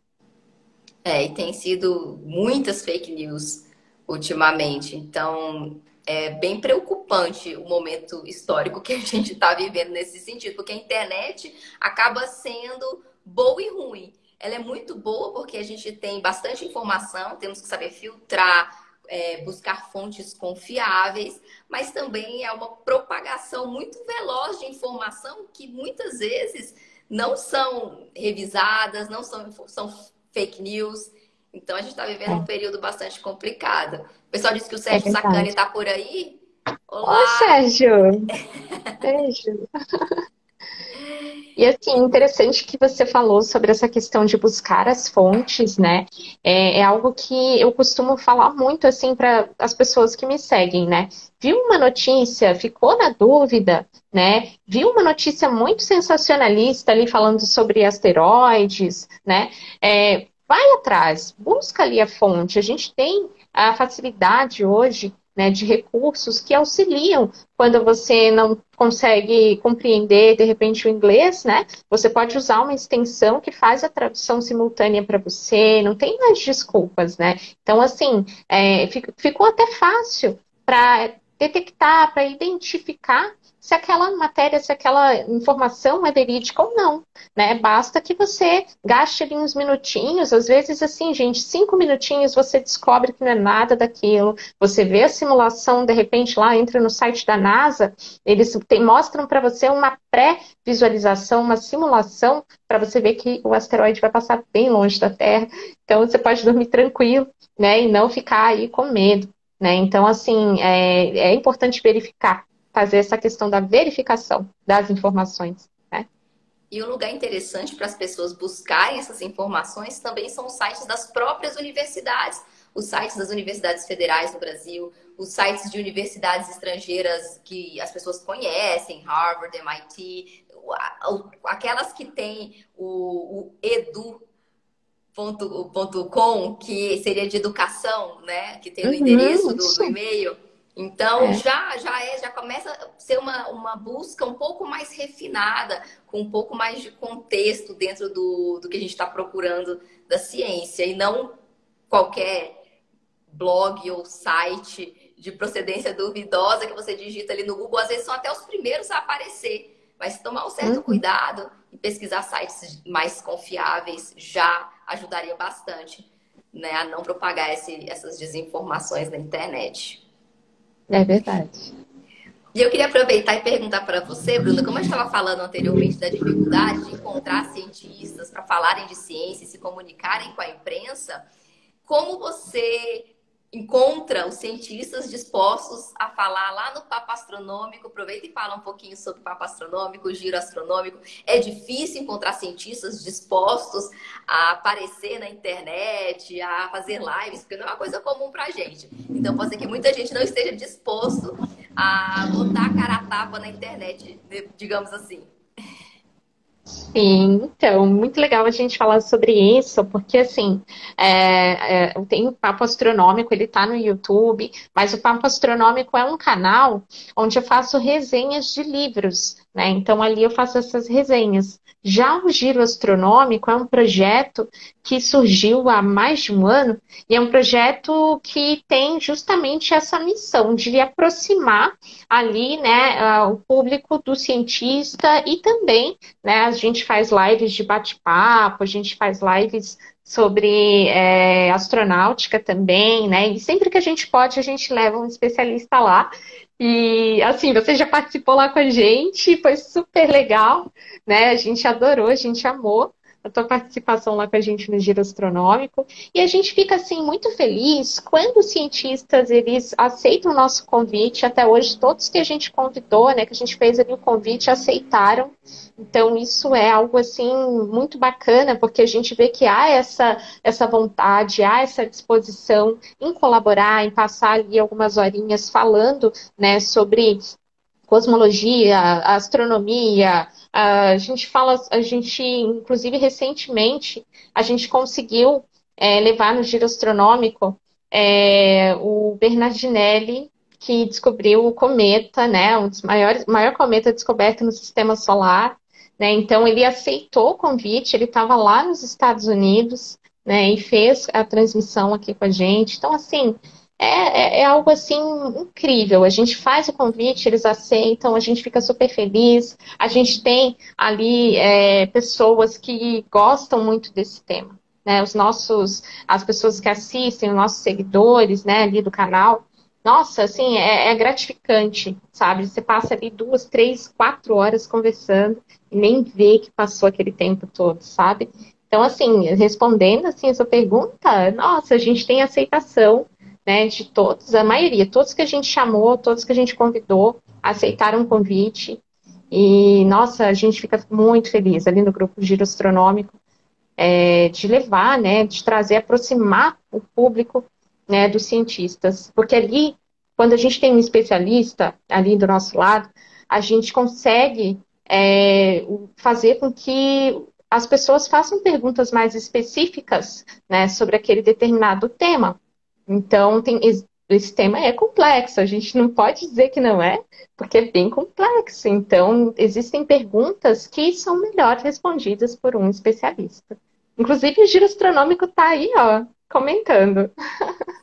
A: É, e tem sido muitas fake news ultimamente. Então, é bem preocupante o momento histórico que a gente está vivendo nesse sentido, porque a internet acaba sendo boa e ruim. Ela é muito boa porque a gente tem bastante informação, temos que saber filtrar, é, buscar fontes confiáveis, mas também é uma propagação muito veloz de informação que muitas vezes não são revisadas, não são, são fake news. Então a gente está vivendo é. um período bastante complicado. O pessoal disse que o Sérgio é Sacani está por aí.
B: Olá! Oi, Sérgio! Beijo! E assim, interessante que você falou sobre essa questão de buscar as fontes, né? É, é algo que eu costumo falar muito assim para as pessoas que me seguem, né? Viu uma notícia, ficou na dúvida, né? Viu uma notícia muito sensacionalista ali falando sobre asteroides, né? É, vai atrás, busca ali a fonte. A gente tem a facilidade hoje né, de recursos que auxiliam quando você não consegue compreender de repente o inglês, né? Você pode usar uma extensão que faz a tradução simultânea para você, não tem mais desculpas, né? Então, assim, é, ficou até fácil para detectar, para identificar se aquela matéria, se aquela informação é verídica ou não, né? Basta que você gaste ali uns minutinhos, às vezes assim, gente, cinco minutinhos você descobre que não é nada daquilo, você vê a simulação, de repente lá entra no site da NASA, eles mostram para você uma pré-visualização, uma simulação para você ver que o asteroide vai passar bem longe da Terra, então você pode dormir tranquilo, né? E não ficar aí com medo. Né? Então, assim, é, é importante verificar fazer essa questão da verificação das informações. Né?
A: E um lugar interessante para as pessoas buscarem essas informações também são os sites das próprias universidades, os sites das universidades federais no Brasil, os sites de universidades estrangeiras que as pessoas conhecem, Harvard, MIT, aquelas que têm o, o edu ponto, com, que seria de educação, né? Que tem o uhum, endereço do, do e-mail. Então é. já já é já começa a ser uma, uma busca um pouco mais refinada, com um pouco mais de contexto dentro do, do que a gente está procurando da ciência e não qualquer blog ou site de procedência duvidosa que você digita ali no Google, às vezes são até os primeiros a aparecer. Mas tomar um certo uhum. cuidado e pesquisar sites mais confiáveis já ajudaria bastante né, a não propagar esse, essas desinformações na internet.
B: É verdade.
A: E eu queria aproveitar e perguntar para você, Bruna, como gente estava falando anteriormente da dificuldade de encontrar cientistas para falarem de ciência e se comunicarem com a imprensa, como você encontra os cientistas dispostos a falar lá no Papo Astronômico. Aproveita e fala um pouquinho sobre o Papo Astronômico, o Giro Astronômico. É difícil encontrar cientistas dispostos a aparecer na internet, a fazer lives, porque não é uma coisa comum para gente. Então, pode ser que muita gente não esteja disposto a botar cara a tapa na internet, digamos assim.
B: Sim, então, muito legal a gente falar sobre isso, porque assim, é, é, tenho o Papo Astronômico, ele está no YouTube, mas o Papo Astronômico é um canal onde eu faço resenhas de livros, Né? Então, ali eu faço essas resenhas. Já o Giro Astronômico é um projeto que surgiu há mais de um ano e é um projeto que tem justamente essa missão de aproximar ali né, o público do cientista e também né, a gente faz lives de bate-papo, a gente faz lives sobre é, astronáutica também, né? E sempre que a gente pode, a gente leva um especialista lá e assim, você já participou lá com a gente, foi super legal, né? A gente adorou, a gente amou a tua participação lá com a gente no Giro Astronômico. E a gente fica assim muito feliz quando os cientistas eles aceitam o nosso convite. Até hoje, todos que a gente convidou, né, que a gente fez ali o convite, aceitaram. Então, isso é algo assim muito bacana, porque a gente vê que há essa, essa vontade, há essa disposição em colaborar, em passar ali algumas horinhas falando né, sobre cosmologia, astronomia, a gente fala, a gente, inclusive recentemente, a gente conseguiu é, levar no giro astronômico é, o Bernardinelli, que descobriu o cometa, né, um dos maiores, maior cometa descoberto no sistema solar. Né, então ele aceitou o convite, ele estava lá nos Estados Unidos, né, e fez a transmissão aqui com a gente. Então, assim, é, é, é, algo assim incrível. A gente faz o convite, eles aceitam, a gente fica super feliz. A gente tem ali é, pessoas que gostam muito desse tema. Né? Os nossos, as pessoas que assistem, os nossos seguidores, né, ali do canal. Nossa, assim, é, é gratificante, sabe? Você passa ali duas, três, quatro horas conversando e nem vê que passou aquele tempo todo, sabe? Então, assim, respondendo assim essa pergunta, nossa, a gente tem aceitação né, de todos, a maioria, todos que a gente chamou, todos que a gente convidou, aceitaram o convite. E, nossa, a gente fica muito feliz ali no grupo Giro Astronômico é, de levar, né, de trazer, aproximar o público né, dos cientistas. Porque ali, quando a gente tem um especialista ali do nosso lado, a gente consegue é, fazer com que as pessoas façam perguntas mais específicas né, sobre aquele determinado tema. Então, tem, esse tema é complexo, a gente não pode dizer que não é, porque é bem complexo. Então, existem perguntas que são melhor respondidas por um especialista. Inclusive, o giro astronômico está aí, ó, comentando.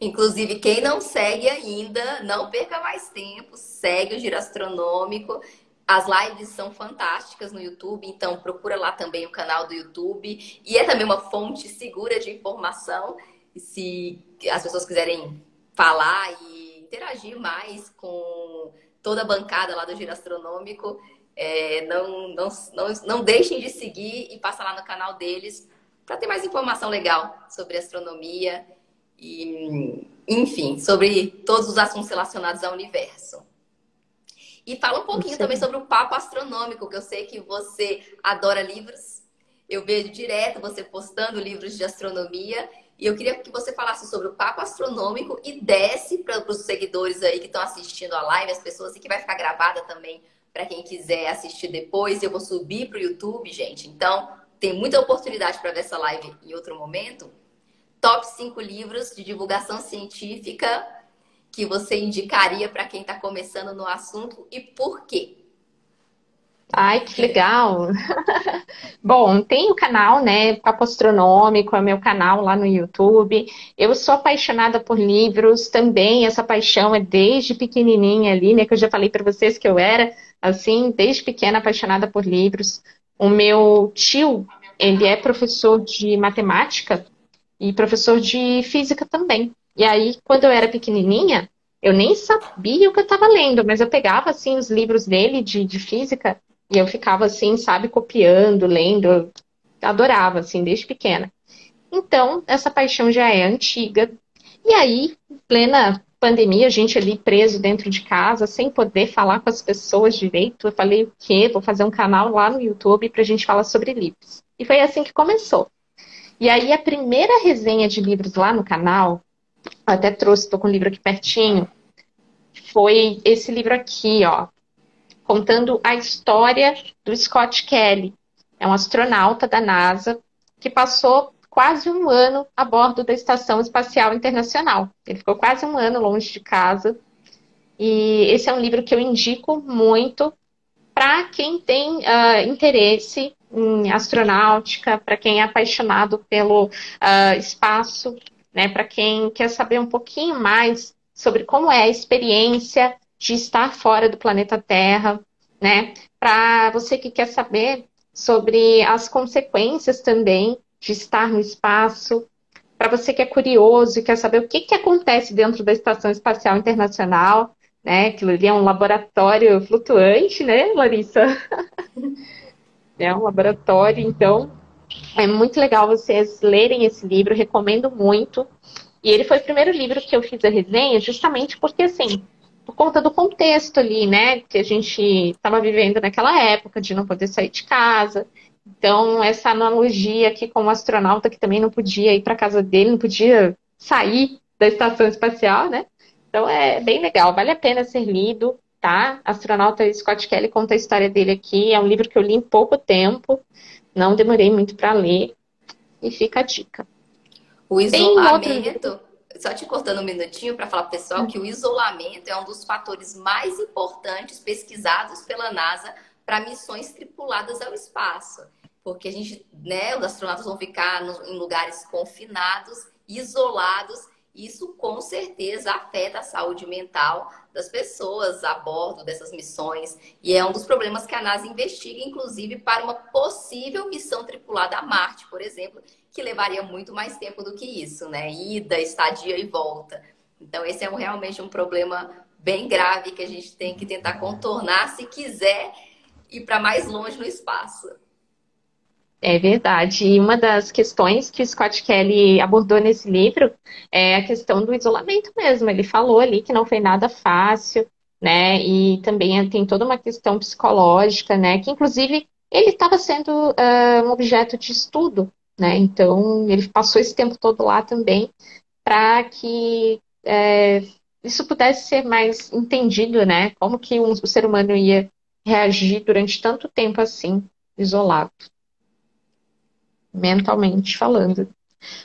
A: Inclusive, quem não segue ainda, não perca mais tempo, segue o Giro Astronômico. As lives são fantásticas no YouTube, então procura lá também o canal do YouTube. E é também uma fonte segura de informação. E se as pessoas quiserem falar e interagir mais com toda a bancada lá do Giro Astronômico, é, não, não, não, não deixem de seguir e passar lá no canal deles para ter mais informação legal sobre astronomia e, enfim, sobre todos os assuntos relacionados ao universo. E fala um pouquinho também sobre o papo astronômico, que eu sei que você adora livros. Eu vejo direto você postando livros de astronomia e eu queria que você falasse sobre o papo astronômico e desse para os seguidores aí que estão assistindo a live, as pessoas, e que vai ficar gravada também para quem quiser assistir depois. Eu vou subir para o YouTube, gente. Então, tem muita oportunidade para ver essa live em outro momento. Top 5 livros de divulgação científica que você indicaria para quem está começando no assunto e por quê?
B: Ai, que legal! Bom, tem o canal, né, Papo Astronômico, é meu canal lá no YouTube. Eu sou apaixonada por livros também, essa paixão é desde pequenininha ali, né, que eu já falei para vocês que eu era, assim, desde pequena apaixonada por livros. O meu tio, ele é professor de matemática e professor de física também. E aí, quando eu era pequenininha, eu nem sabia o que eu estava lendo, mas eu pegava, assim, os livros dele de, de física e eu ficava assim, sabe, copiando, lendo. Adorava, assim, desde pequena. Então, essa paixão já é antiga. E aí, plena pandemia, a gente ali preso dentro de casa, sem poder falar com as pessoas direito, eu falei o quê? Vou fazer um canal lá no YouTube para a gente falar sobre livros. E foi assim que começou. E aí, a primeira resenha de livros lá no canal, até trouxe, estou com o livro aqui pertinho, foi esse livro aqui, ó, contando a história do Scott Kelly. É um astronauta da NASA que passou quase um ano a bordo da Estação Espacial Internacional. Ele ficou quase um ano longe de casa. E esse é um livro que eu indico muito para quem tem uh, interesse em astronáutica, para quem é apaixonado pelo uh, espaço, né, para quem quer saber um pouquinho mais sobre como é a experiência de estar fora do planeta Terra, né, para você que quer saber sobre as consequências também de estar no espaço, para você que é curioso e quer saber o que, que acontece dentro da Estação Espacial Internacional, né? Aquilo ali é um laboratório flutuante, né, Larissa? é um laboratório, então é muito legal vocês lerem esse livro, recomendo muito. E ele foi o primeiro livro que eu fiz a resenha, justamente porque, assim, por conta do contexto ali, né, que a gente estava vivendo naquela época, de não poder sair de casa. Então, essa analogia aqui com o astronauta que também não podia ir para casa dele, não podia sair da estação espacial, né? Então, é bem legal, vale a pena ser lido, tá? Astronauta Scott Kelly conta a história dele aqui, é um livro que eu li em pouco tempo, não demorei muito para ler, e fica a dica.
A: O isolamento, só te cortando um minutinho para falar para o pessoal que o isolamento é um dos fatores mais importantes pesquisados pela NASA para missões tripuladas ao espaço. Porque a gente, né, os astronautas vão ficar no, em lugares confinados, isolados, isso com certeza afeta a saúde mental das pessoas a bordo dessas missões. E é um dos problemas que a NASA investiga, inclusive, para uma possível missão tripulada a Marte, por exemplo, que levaria muito mais tempo do que isso, né? Ida, estadia e volta. Então, esse é um, realmente um problema bem grave que a gente tem que tentar contornar se quiser ir para mais longe no espaço.
B: É verdade. E uma das questões que o Scott Kelly abordou nesse livro é a questão do isolamento mesmo. Ele falou ali que não foi nada fácil, né? E também tem toda uma questão psicológica, né? Que inclusive ele estava sendo uh, um objeto de estudo, né? Então ele passou esse tempo todo lá também para que é, isso pudesse ser mais entendido, né? Como que um, o ser humano ia reagir durante tanto tempo assim, isolado mentalmente falando.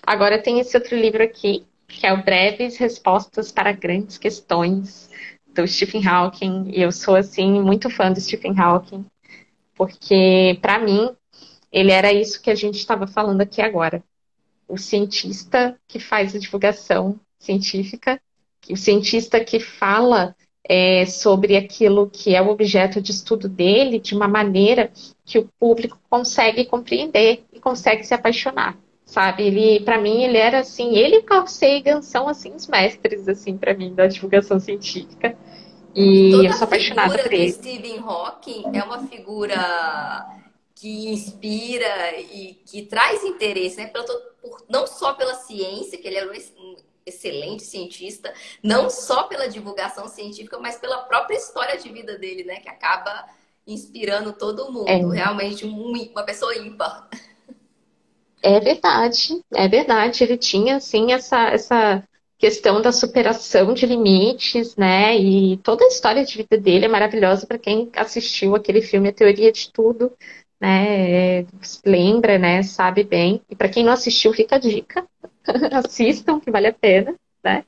B: Agora tem esse outro livro aqui, que é o Breves Respostas para Grandes Questões, do Stephen Hawking. E eu sou, assim, muito fã do Stephen Hawking, porque, para mim, ele era isso que a gente estava falando aqui agora. O cientista que faz a divulgação científica, o cientista que fala é, sobre aquilo que é o objeto de estudo dele de uma maneira que o público consegue compreender consegue se apaixonar, sabe? Ele, para mim, ele era assim, ele e o Carl Sagan são assim os mestres assim para mim da divulgação científica. E
A: Toda
B: eu sou apaixonada por ele.
A: Stephen Hawking é uma figura que inspira e que traz interesse, né? Pelo, por, não só pela ciência, que ele era um excelente cientista, não só pela divulgação científica, mas pela própria história de vida dele, né? Que acaba inspirando todo mundo. É. Realmente um, uma pessoa ímpar.
B: É verdade, é verdade. Ele tinha, assim, essa, essa questão da superação de limites, né? E toda a história de vida dele é maravilhosa para quem assistiu aquele filme A Teoria de Tudo, né? Lembra, né? Sabe bem. E para quem não assistiu, fica a dica. Assistam, que vale a pena, né?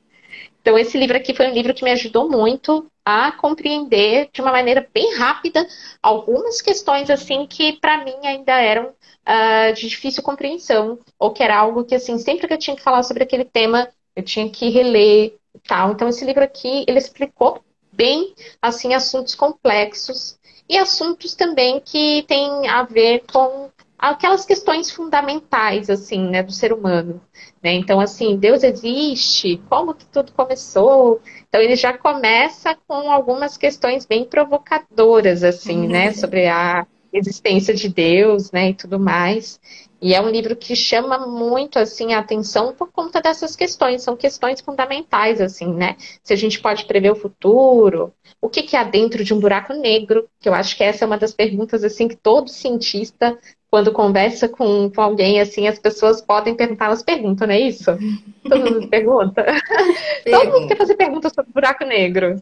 B: Então, esse livro aqui foi um livro que me ajudou muito a compreender de uma maneira bem rápida algumas questões assim que para mim ainda eram uh, de difícil compreensão ou que era algo que assim sempre que eu tinha que falar sobre aquele tema eu tinha que reler e tal. Então esse livro aqui ele explicou bem assim assuntos complexos e assuntos também que têm a ver com aquelas questões fundamentais assim né do ser humano né? Então, assim, Deus existe? Como que tudo começou? Então, ele já começa com algumas questões bem provocadoras, assim, né? Uhum. Sobre a existência de Deus, né? E tudo mais. E é um livro que chama muito, assim, a atenção por conta dessas questões. São questões fundamentais, assim, né? Se a gente pode prever o futuro, o que, que há dentro de um buraco negro, que eu acho que essa é uma das perguntas, assim, que todo cientista quando conversa com, com alguém, assim, as pessoas podem perguntar, elas perguntam, não é isso? Todo mundo pergunta. Todo mundo quer fazer perguntas sobre buraco negro.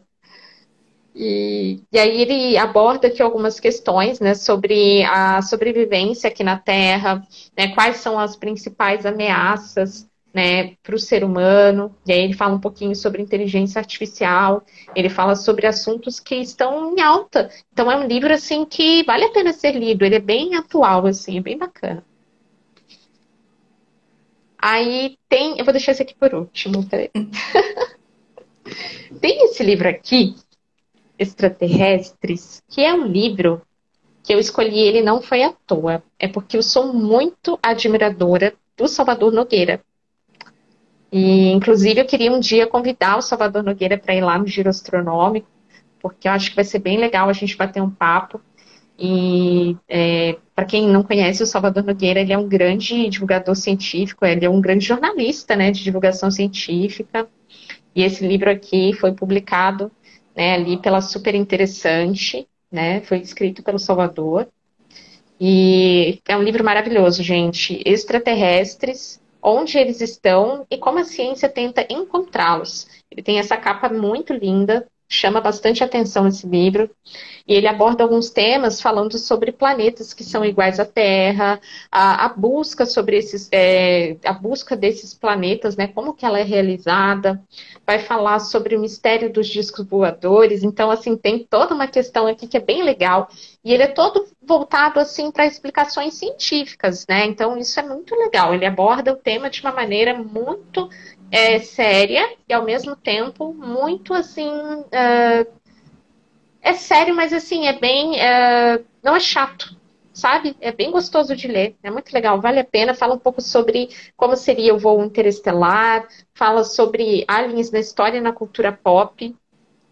B: E, e aí ele aborda aqui algumas questões, né, sobre a sobrevivência aqui na Terra, né, quais são as principais ameaças né, para o ser humano. E aí ele fala um pouquinho sobre inteligência artificial, ele fala sobre assuntos que estão em alta. Então é um livro assim que vale a pena ser lido, ele é bem atual, assim, é bem bacana. Aí tem, eu vou deixar esse aqui por último, tem esse livro aqui, Extraterrestres, que é um livro que eu escolhi ele não foi à toa. É porque eu sou muito admiradora do Salvador Nogueira. E, inclusive, eu queria um dia convidar o Salvador Nogueira para ir lá no Giro Astronômico, porque eu acho que vai ser bem legal a gente bater um papo. E é, para quem não conhece o Salvador Nogueira, ele é um grande divulgador científico, ele é um grande jornalista né, de divulgação científica. E esse livro aqui foi publicado né, ali pela Super Interessante, né, foi escrito pelo Salvador. E é um livro maravilhoso, gente. Extraterrestres, onde eles estão e como a ciência tenta encontrá-los. Ele tem essa capa muito linda, chama bastante atenção esse livro. E ele aborda alguns temas falando sobre planetas que são iguais à Terra, a, a busca sobre esses, é, a busca desses planetas, né? Como que ela é realizada. Vai falar sobre o mistério dos discos voadores. Então, assim, tem toda uma questão aqui que é bem legal. E ele é todo voltado assim para explicações científicas, né? Então isso é muito legal. Ele aborda o tema de uma maneira muito é, séria e ao mesmo tempo muito assim uh, é sério, mas assim é bem uh, não é chato, sabe? É bem gostoso de ler, é muito legal, vale a pena. Fala um pouco sobre como seria o voo interestelar, fala sobre aliens na história e na cultura pop.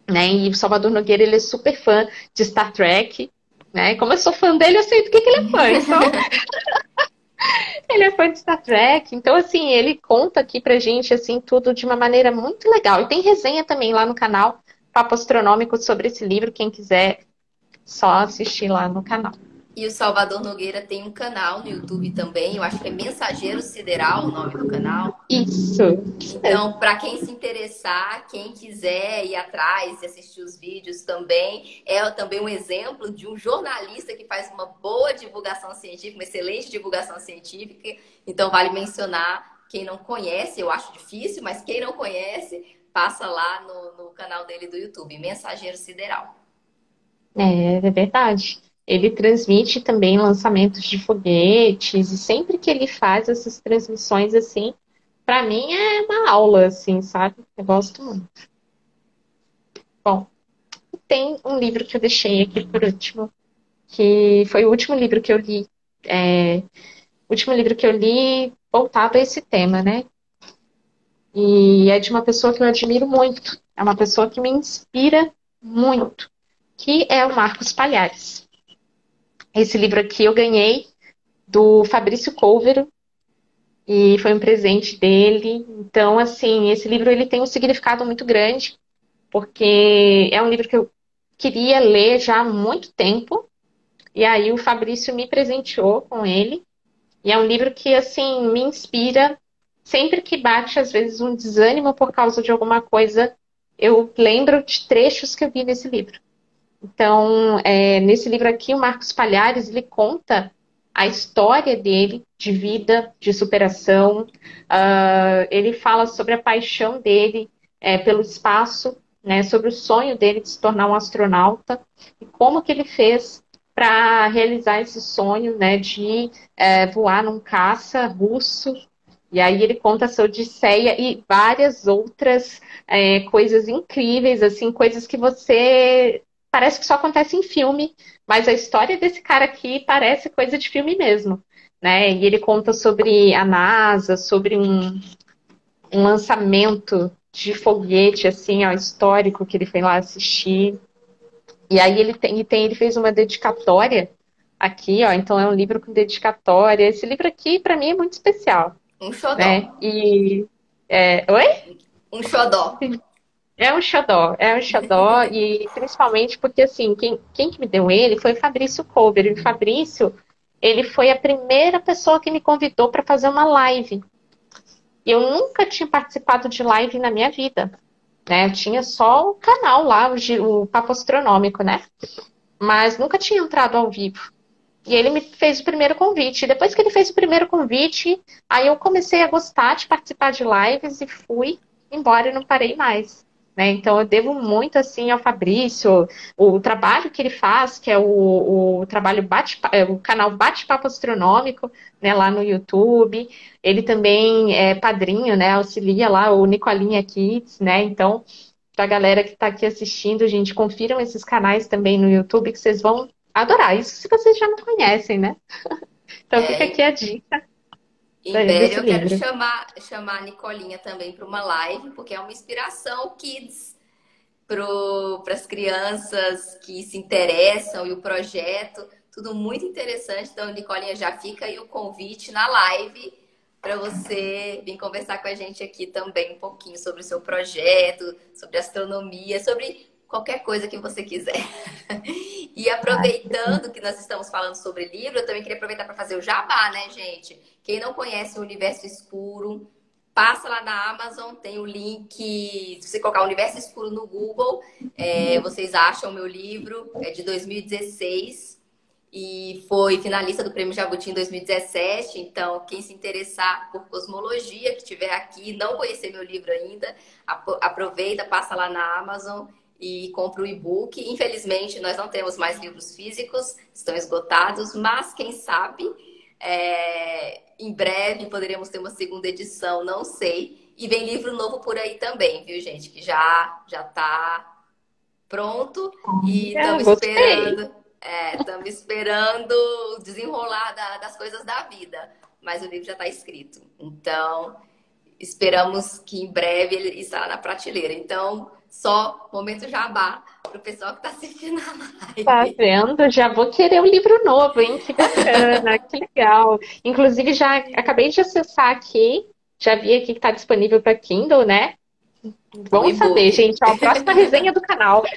B: Né? E o Salvador Nogueira ele é super fã de Star Trek, né? Como eu sou fã dele, eu sei do que, que ele é fã. Então... ele é fã de Star Trek. Então, assim, ele conta aqui pra gente, assim, tudo de uma maneira muito legal. E tem resenha também lá no canal Papo Astronômico sobre esse livro. Quem quiser, só assistir lá no canal.
A: E o Salvador Nogueira tem um canal no YouTube também, eu acho que é Mensageiro Sideral o nome do canal.
B: Isso.
A: Então, para quem se interessar, quem quiser ir atrás e assistir os vídeos também, é também um exemplo de um jornalista que faz uma boa divulgação científica, uma excelente divulgação científica. Então, vale mencionar, quem não conhece, eu acho difícil, mas quem não conhece, passa lá no, no canal dele do YouTube, Mensageiro Sideral.
B: É, é verdade ele transmite também lançamentos de foguetes, e sempre que ele faz essas transmissões assim, para mim é uma aula, assim, sabe? Eu gosto muito. Bom, tem um livro que eu deixei aqui por último, que foi o último livro que eu li, é, último livro que eu li voltado a esse tema, né? E é de uma pessoa que eu admiro muito, é uma pessoa que me inspira muito, que é o Marcos Palhares. Esse livro aqui eu ganhei do Fabrício Couvero e foi um presente dele. Então, assim, esse livro ele tem um significado muito grande, porque é um livro que eu queria ler já há muito tempo. E aí o Fabrício me presenteou com ele. E é um livro que, assim, me inspira sempre que bate, às vezes, um desânimo por causa de alguma coisa. Eu lembro de trechos que eu vi nesse livro. Então, é, nesse livro aqui, o Marcos Palhares, ele conta a história dele de vida, de superação. Uh, ele fala sobre a paixão dele é, pelo espaço, né, sobre o sonho dele de se tornar um astronauta e como que ele fez para realizar esse sonho né, de é, voar num caça russo. E aí ele conta essa odisseia e várias outras é, coisas incríveis, assim, coisas que você parece que só acontece em filme, mas a história desse cara aqui parece coisa de filme mesmo, né? E ele conta sobre a NASA, sobre um, um lançamento de foguete, assim, ó, histórico que ele foi lá assistir. E aí ele tem, tem, ele fez uma dedicatória aqui, ó. Então é um livro com dedicatória. Esse livro aqui, para mim, é muito especial.
A: Um xodó.
B: Né? E. É... Oi?
A: Um xodó.
B: É um xodó, é um xodó, e principalmente porque, assim, quem, quem que me deu ele foi o Fabrício Colber. E o Fabrício, ele foi a primeira pessoa que me convidou para fazer uma live. Eu nunca tinha participado de live na minha vida, né? Eu tinha só o canal lá, o, o Papo Astronômico, né? Mas nunca tinha entrado ao vivo. E ele me fez o primeiro convite. Depois que ele fez o primeiro convite, aí eu comecei a gostar de participar de lives e fui embora e não parei mais. Né? Então eu devo muito assim ao Fabrício, o, trabalho que ele faz, que é o, o trabalho bate é, o canal Bate-Papo Astronômico, né, lá no YouTube. Ele também é padrinho, né? Auxilia lá o Nicolinha Kids, né? Então, para a galera que está aqui assistindo, gente, confiram esses canais também no YouTube que vocês vão adorar. Isso se vocês já não conhecem, né? Então é, fica aqui a dica.
A: Breve eu quero chamar, chamar a Nicolinha também para uma live, porque é uma inspiração kids para as crianças que se interessam e o projeto, tudo muito interessante. Então, Nicolinha, já fica aí o convite na live para você vir conversar com a gente aqui também um pouquinho sobre o seu projeto, sobre astronomia, sobre qualquer coisa que você quiser. e aproveitando que nós estamos falando sobre livro, eu também queria aproveitar para fazer o jabá, né, gente? Quem não conhece o Universo Escuro, passa lá na Amazon, tem o link. Se você colocar Universo Escuro no Google, é, vocês acham o meu livro, é de 2016 e foi finalista do Prêmio Jabuti em 2017. Então, quem se interessar por cosmologia, que estiver aqui, não conhecer meu livro ainda, aproveita, passa lá na Amazon e compra o e-book. Infelizmente, nós não temos mais livros físicos, estão esgotados, mas quem sabe é, em breve poderemos ter uma segunda edição, não sei. E vem livro novo por aí também, viu, gente? Que já já está pronto e estamos esperando. Estamos é, esperando o desenrolar da, das coisas da vida. Mas o livro já está escrito. Então, esperamos que em breve ele estará na prateleira. Então, só momento jabá para o pessoal que está assistindo a live.
B: Tá vendo? Já vou querer um livro novo, hein? Que bacana, que legal. Inclusive, já acabei de acessar aqui, já vi aqui que está disponível para Kindle, né? Vamos saber, gente. Ó, a próxima resenha do canal.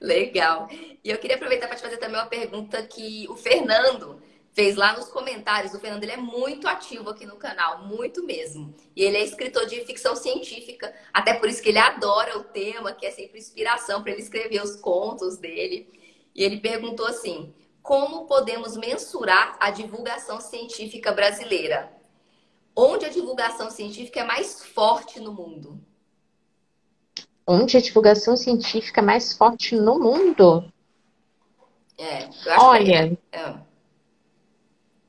A: Legal. E eu queria aproveitar para te fazer também uma pergunta que o Fernando fez lá nos comentários. O Fernando ele é muito ativo aqui no canal, muito mesmo. E ele é escritor de ficção científica, até por isso que ele adora o tema, que é sempre inspiração para ele escrever os contos dele. E ele perguntou assim: como podemos mensurar a divulgação científica brasileira? Onde a divulgação científica é mais forte no mundo?
B: Onde a divulgação científica é mais forte no mundo?
A: É,
B: Olha, é. É.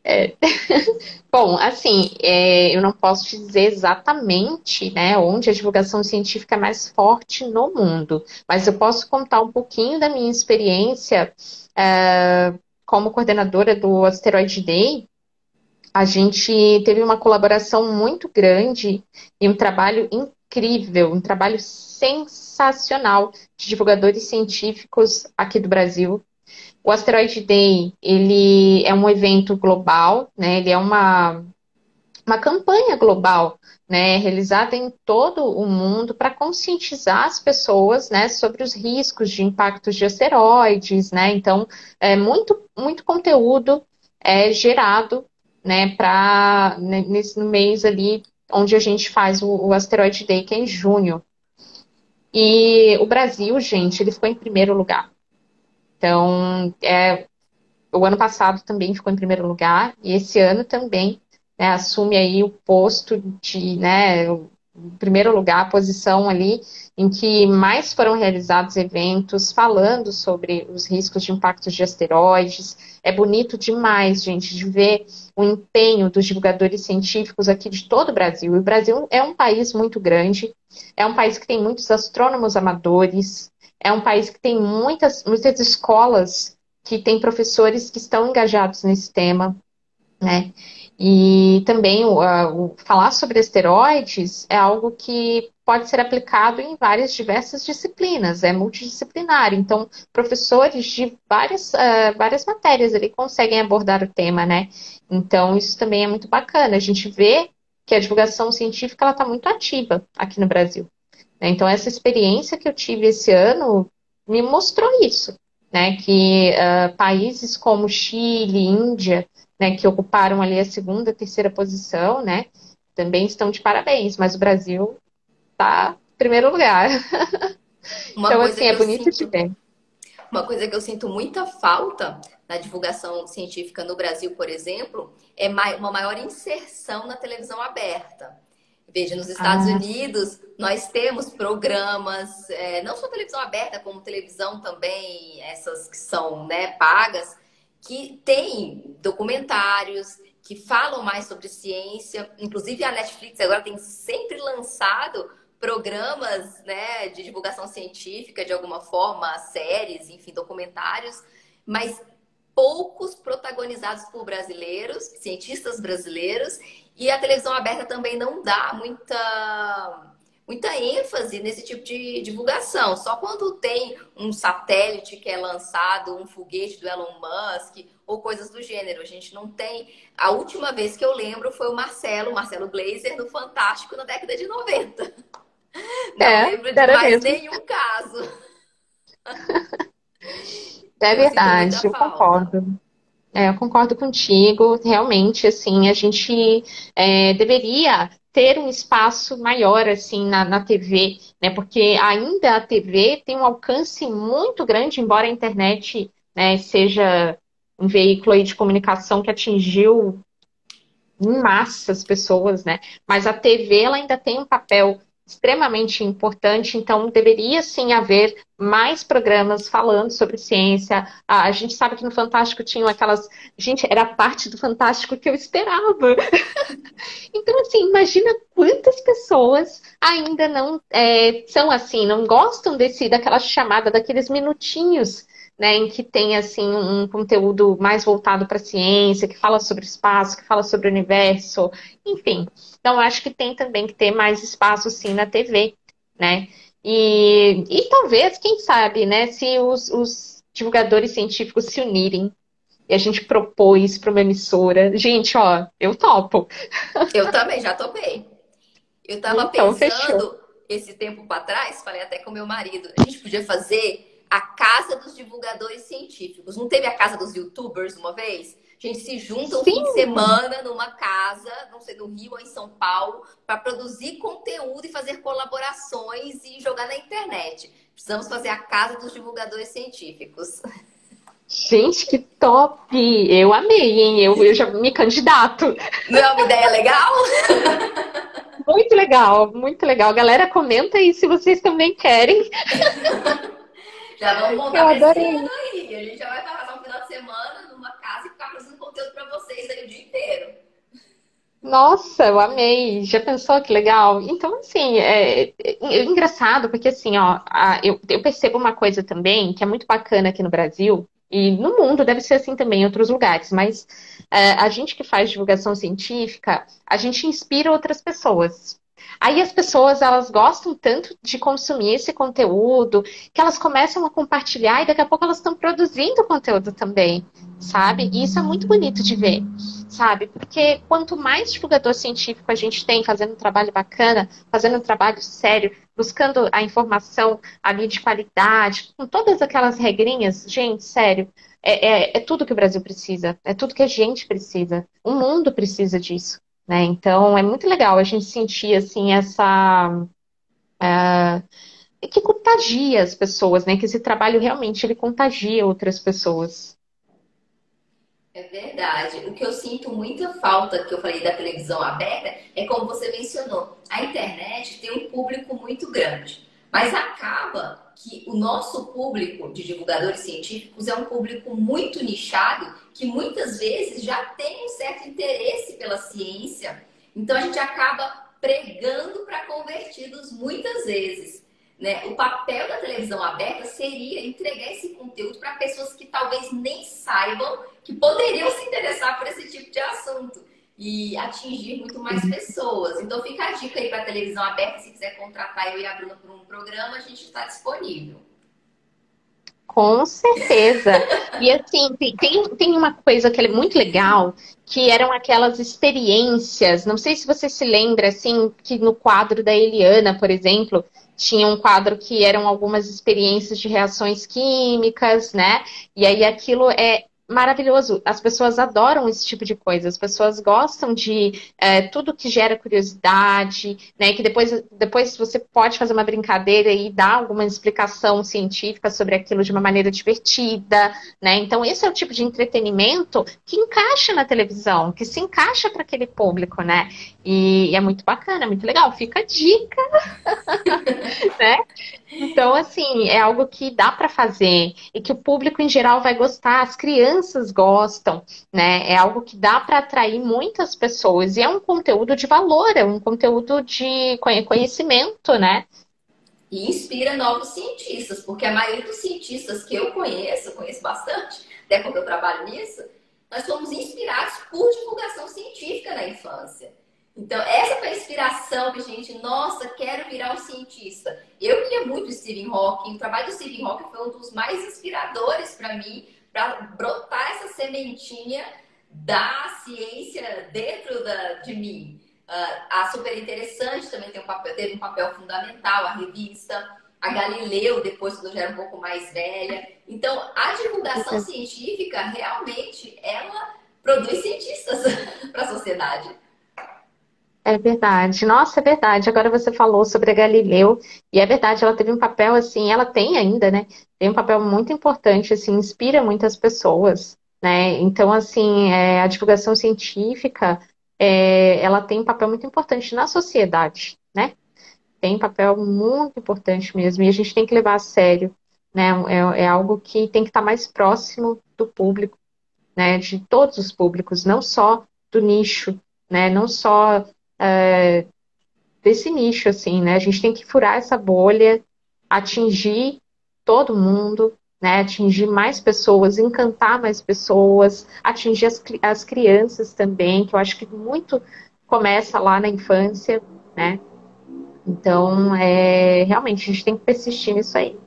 B: É... Bom, assim, é, eu não posso dizer exatamente né, onde a divulgação científica é mais forte no mundo, mas eu posso contar um pouquinho da minha experiência é, como coordenadora do Asteroid Day. A gente teve uma colaboração muito grande e um trabalho incrível, um trabalho sensacional de divulgadores científicos aqui do Brasil o Asteroid Day, ele é um evento global, né? Ele é uma, uma campanha global, né? Realizada em todo o mundo para conscientizar as pessoas, né? Sobre os riscos de impactos de asteroides, né? Então, é muito, muito conteúdo é gerado, né? Para né, nesse mês ali onde a gente faz o, o Asteroid Day, que é em junho. E o Brasil, gente, ele ficou em primeiro lugar. Então, é, o ano passado também ficou em primeiro lugar e esse ano também né, assume aí o posto de, né, o primeiro lugar, a posição ali em que mais foram realizados eventos falando sobre os riscos de impactos de asteroides. É bonito demais, gente, de ver o empenho dos divulgadores científicos aqui de todo o Brasil. E o Brasil é um país muito grande, é um país que tem muitos astrônomos amadores, é um país que tem muitas, muitas escolas que têm professores que estão engajados nesse tema, né? E também o, o, falar sobre esteroides é algo que pode ser aplicado em várias diversas disciplinas, é multidisciplinar. Então, professores de várias, uh, várias matérias ali conseguem abordar o tema, né? Então, isso também é muito bacana. A gente vê que a divulgação científica está muito ativa aqui no Brasil. Né? Então, essa experiência que eu tive esse ano me mostrou isso, né? Que uh, países como Chile, Índia, né, que ocuparam ali a segunda, terceira posição, né, também estão de parabéns, mas o Brasil está em primeiro lugar. então, assim, é bonito sinto, de ver.
A: Uma coisa que eu sinto muita falta na divulgação científica no Brasil, por exemplo, é uma maior inserção na televisão aberta. Veja, nos Estados ah. Unidos, nós temos programas, é, não só televisão aberta, como televisão também, essas que são né, pagas, que tem documentários que falam mais sobre ciência. Inclusive, a Netflix agora tem sempre lançado programas né, de divulgação científica, de alguma forma, séries, enfim, documentários, mas poucos protagonizados por brasileiros, cientistas brasileiros, e a televisão aberta também não dá muita, muita ênfase nesse tipo de divulgação. Só quando tem um satélite que é lançado, um foguete do Elon Musk ou coisas do gênero. A gente não tem. A última vez que eu lembro foi o Marcelo, Marcelo Glazer, no Fantástico na década de 90. Não é, lembro de mais mesmo. nenhum caso.
B: É verdade, eu concordo. É, eu concordo contigo. Realmente, assim, a gente é, deveria ter um espaço maior, assim, na, na TV, né? Porque ainda a TV tem um alcance muito grande, embora a internet né, seja um veículo de comunicação que atingiu em massa as pessoas, né? Mas a TV ela ainda tem um papel extremamente importante, então deveria sim haver mais programas falando sobre ciência. Ah, a gente sabe que no Fantástico tinham aquelas. Gente, era parte do Fantástico que eu esperava. então, assim, imagina quantas pessoas ainda não é, são assim, não gostam desse, daquela chamada, daqueles minutinhos né, em que tem assim um conteúdo mais voltado para a ciência, que fala sobre espaço, que fala sobre o universo, enfim. Então acho que tem também que ter mais espaço sim na TV, né? E, e talvez, quem sabe, né, se os, os divulgadores científicos se unirem e a gente propôs isso para uma emissora, gente, ó, eu topo.
A: Eu também já topei. Eu estava então, pensando fechou. esse tempo para trás, falei até com meu marido, a gente podia fazer a casa dos divulgadores científicos. Não teve a casa dos youtubers uma vez? A gente se junta um Sim. fim de semana numa casa, não sei, no Rio ou em São Paulo, para produzir conteúdo e fazer colaborações e jogar na internet. Precisamos fazer a casa dos divulgadores científicos.
B: Gente, que top! Eu amei, hein? Eu, eu já me candidato.
A: Não é uma ideia legal?
B: Muito legal, muito legal. Galera, comenta aí se vocês também querem.
A: Já vamos montar esse ano aí. A gente já vai passar um final de semana numa casa e ficar produzindo conteúdo para vocês aí o dia inteiro.
B: Nossa, eu amei. Já pensou que legal? Então, assim, é, é, é engraçado, porque assim, ó, a, eu, eu percebo uma coisa também que é muito bacana aqui no Brasil, e no mundo deve ser assim também em outros lugares, mas é, a gente que faz divulgação científica, a gente inspira outras pessoas. Aí as pessoas elas gostam tanto de consumir esse conteúdo que elas começam a compartilhar e daqui a pouco elas estão produzindo conteúdo também, sabe? E isso é muito bonito de ver, sabe? Porque quanto mais divulgador científico a gente tem fazendo um trabalho bacana, fazendo um trabalho sério, buscando a informação ali de qualidade, com todas aquelas regrinhas, gente, sério, é, é, é tudo que o Brasil precisa, é tudo que a gente precisa, o mundo precisa disso. Né? Então, é muito legal a gente sentir, assim, essa... Uh, que contagia as pessoas, né? Que esse trabalho realmente, ele contagia outras pessoas.
A: É verdade. O que eu sinto muita falta, que eu falei da televisão aberta, é como você mencionou. A internet tem um público muito grande. Mas acaba que o nosso público de divulgadores científicos é um público muito nichado, que muitas vezes já tem um certo interesse pela ciência. Então a gente acaba pregando para convertidos muitas vezes. Né? O papel da televisão aberta seria entregar esse conteúdo para pessoas que talvez nem saibam que poderiam se interessar por esse tipo de assunto e atingir muito mais uhum. pessoas. Então fica a dica aí para a televisão aberta, se quiser contratar eu e a Bruna para um programa, a gente está disponível.
B: Com certeza. e assim, tem, tem uma coisa que é muito legal, que eram aquelas experiências. Não sei se você se lembra, assim, que no quadro da Eliana, por exemplo, tinha um quadro que eram algumas experiências de reações químicas, né? E aí aquilo é maravilhoso. As pessoas adoram esse tipo de coisa. As pessoas gostam de é, tudo que gera curiosidade, né? Que depois, depois você pode fazer uma brincadeira e dar alguma explicação científica sobre aquilo de uma maneira divertida, né? Então esse é o tipo de entretenimento que encaixa na televisão, que se encaixa para aquele público, né? E, é muito bacana, muito legal. Fica a dica, né? Então assim é algo que dá para fazer e que o público em geral vai gostar. As crianças crianças gostam, né? É algo que dá para atrair muitas pessoas e é um conteúdo de valor, é um conteúdo de conhecimento, né?
A: E inspira novos cientistas, porque a maioria dos cientistas que eu conheço, conheço bastante, até porque eu trabalho nisso, nós fomos inspirados por divulgação científica na infância. Então, essa foi a inspiração que a gente, nossa, quero virar um cientista. Eu queria muito Stephen Hawking, o trabalho do Stephen Hawking foi um dos mais inspiradores para mim, para brotar essa sementinha da ciência dentro da, de mim. Uh, a Super Interessante também tem um papel, teve um papel fundamental, a revista, a Galileu, depois quando eu já era um pouco mais velha. Então, a divulgação científica, realmente, ela produz cientistas para a sociedade.
B: É verdade. Nossa, é verdade. Agora você falou sobre a Galileu, e é verdade, ela teve um papel assim, ela tem ainda, né? Tem um papel muito importante, assim, inspira muitas pessoas, né? Então, assim, é, a divulgação científica, é, ela tem um papel muito importante na sociedade, né? Tem um papel muito importante mesmo, e a gente tem que levar a sério, né? É, é algo que tem que estar mais próximo do público, né? De todos os públicos, não só do nicho, né? Não só é, desse nicho, assim, né? A gente tem que furar essa bolha, atingir todo mundo, né? Atingir mais pessoas, encantar mais pessoas, atingir as, as crianças também, que eu acho que muito começa lá na infância, né? Então, é, realmente, a gente tem que persistir nisso aí.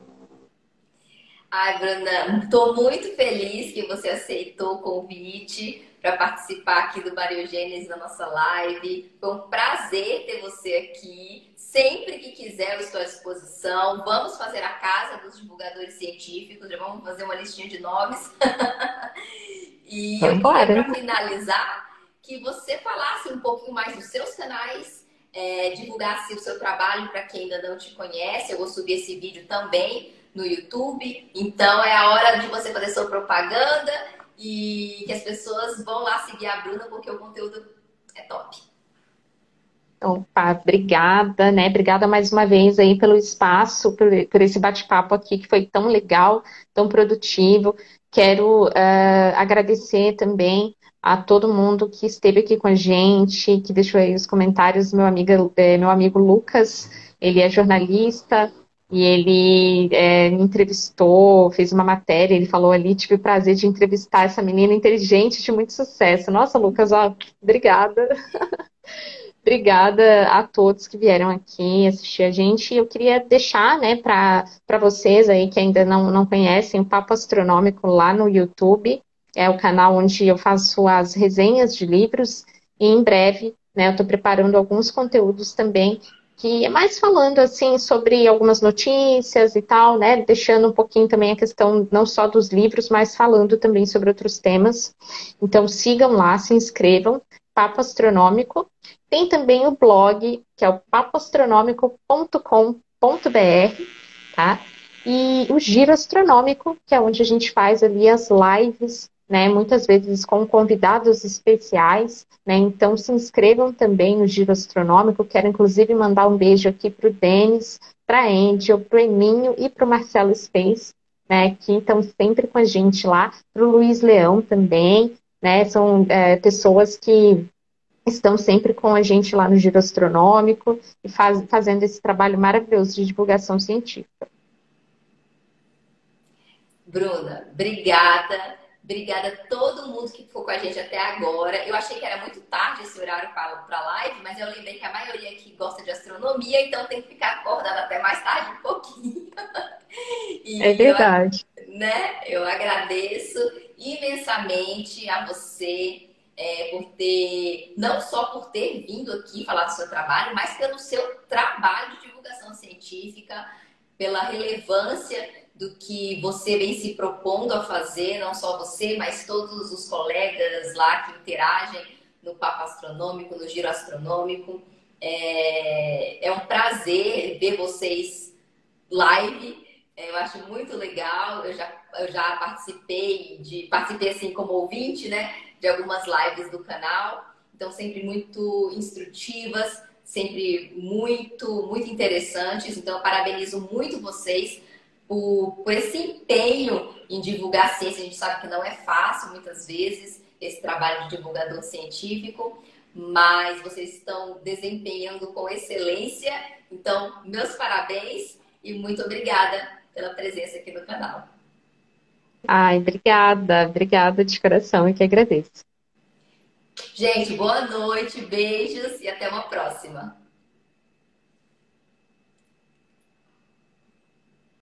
A: Ai, Bruna, estou muito feliz que você aceitou o convite para participar aqui do Bariogênesis na nossa live. Foi um prazer ter você aqui. Sempre que quiser, eu estou à disposição. Vamos fazer a casa dos divulgadores científicos. Já vamos fazer uma listinha de nomes. e para finalizar, que você falasse um pouquinho mais dos seus canais, é, divulgasse o seu trabalho para quem ainda não te conhece. Eu vou subir esse vídeo também no YouTube. Então é a hora de você fazer sua propaganda e que as pessoas vão lá seguir a Bruna porque o conteúdo é top.
B: Opa, obrigada, né? Obrigada mais uma vez aí pelo espaço, por, por esse bate-papo aqui que foi tão legal, tão produtivo. Quero uh, agradecer também a todo mundo que esteve aqui com a gente, que deixou aí os comentários. Meu amigo, eh, meu amigo Lucas, ele é jornalista, e ele é, me entrevistou, fez uma matéria, ele falou ali, tive o prazer de entrevistar essa menina inteligente de muito sucesso. Nossa, Lucas, ó, obrigada. obrigada a todos que vieram aqui assistir a gente. Eu queria deixar, né, para vocês aí que ainda não, não conhecem o Papo Astronômico lá no YouTube. É o canal onde eu faço as resenhas de livros e em breve, né, eu estou preparando alguns conteúdos também que é mais falando assim sobre algumas notícias e tal, né? Deixando um pouquinho também a questão não só dos livros, mas falando também sobre outros temas. Então sigam lá, se inscrevam, Papo Astronômico. Tem também o blog, que é o papoastronômico.com.br, tá? E o Giro Astronômico, que é onde a gente faz ali as lives né, muitas vezes com convidados especiais, né, então se inscrevam também no Giro Astronômico, quero inclusive mandar um beijo aqui para o Denis, para a Angel, para o Eninho e para o Marcelo Space, né, que estão sempre com a gente lá, para o Luiz Leão também, né, são é, pessoas que estão sempre com a gente lá no Giro Astronômico e faz, fazendo esse trabalho maravilhoso de divulgação científica.
A: Bruna, obrigada. Obrigada a todo mundo que ficou com a gente até agora. Eu achei que era muito tarde esse horário para a live, mas eu lembrei que a maioria aqui gosta de astronomia, então tem que ficar acordado até mais tarde um pouquinho.
B: é verdade.
A: Eu, né? Eu agradeço imensamente a você é, por ter, não só por ter vindo aqui falar do seu trabalho, mas pelo seu trabalho de divulgação científica, pela relevância do que você vem se propondo a fazer, não só você, mas todos os colegas lá que interagem no Papo Astronômico, no Giro Astronômico. É, é um prazer ver vocês live. É, eu acho muito legal. Eu já, eu já participei de participei assim como ouvinte, né, de algumas lives do canal. Então sempre muito instrutivas, sempre muito muito interessantes. Então eu parabenizo muito vocês por, por esse empenho em divulgar a ciência. A gente sabe que não é fácil muitas vezes esse trabalho de divulgador científico, mas vocês estão desempenhando com excelência. Então, meus parabéns e muito obrigada pela presença aqui no canal.
B: Ai, obrigada, obrigada de coração e que agradeço.
A: Gente, boa noite, beijos e até uma próxima.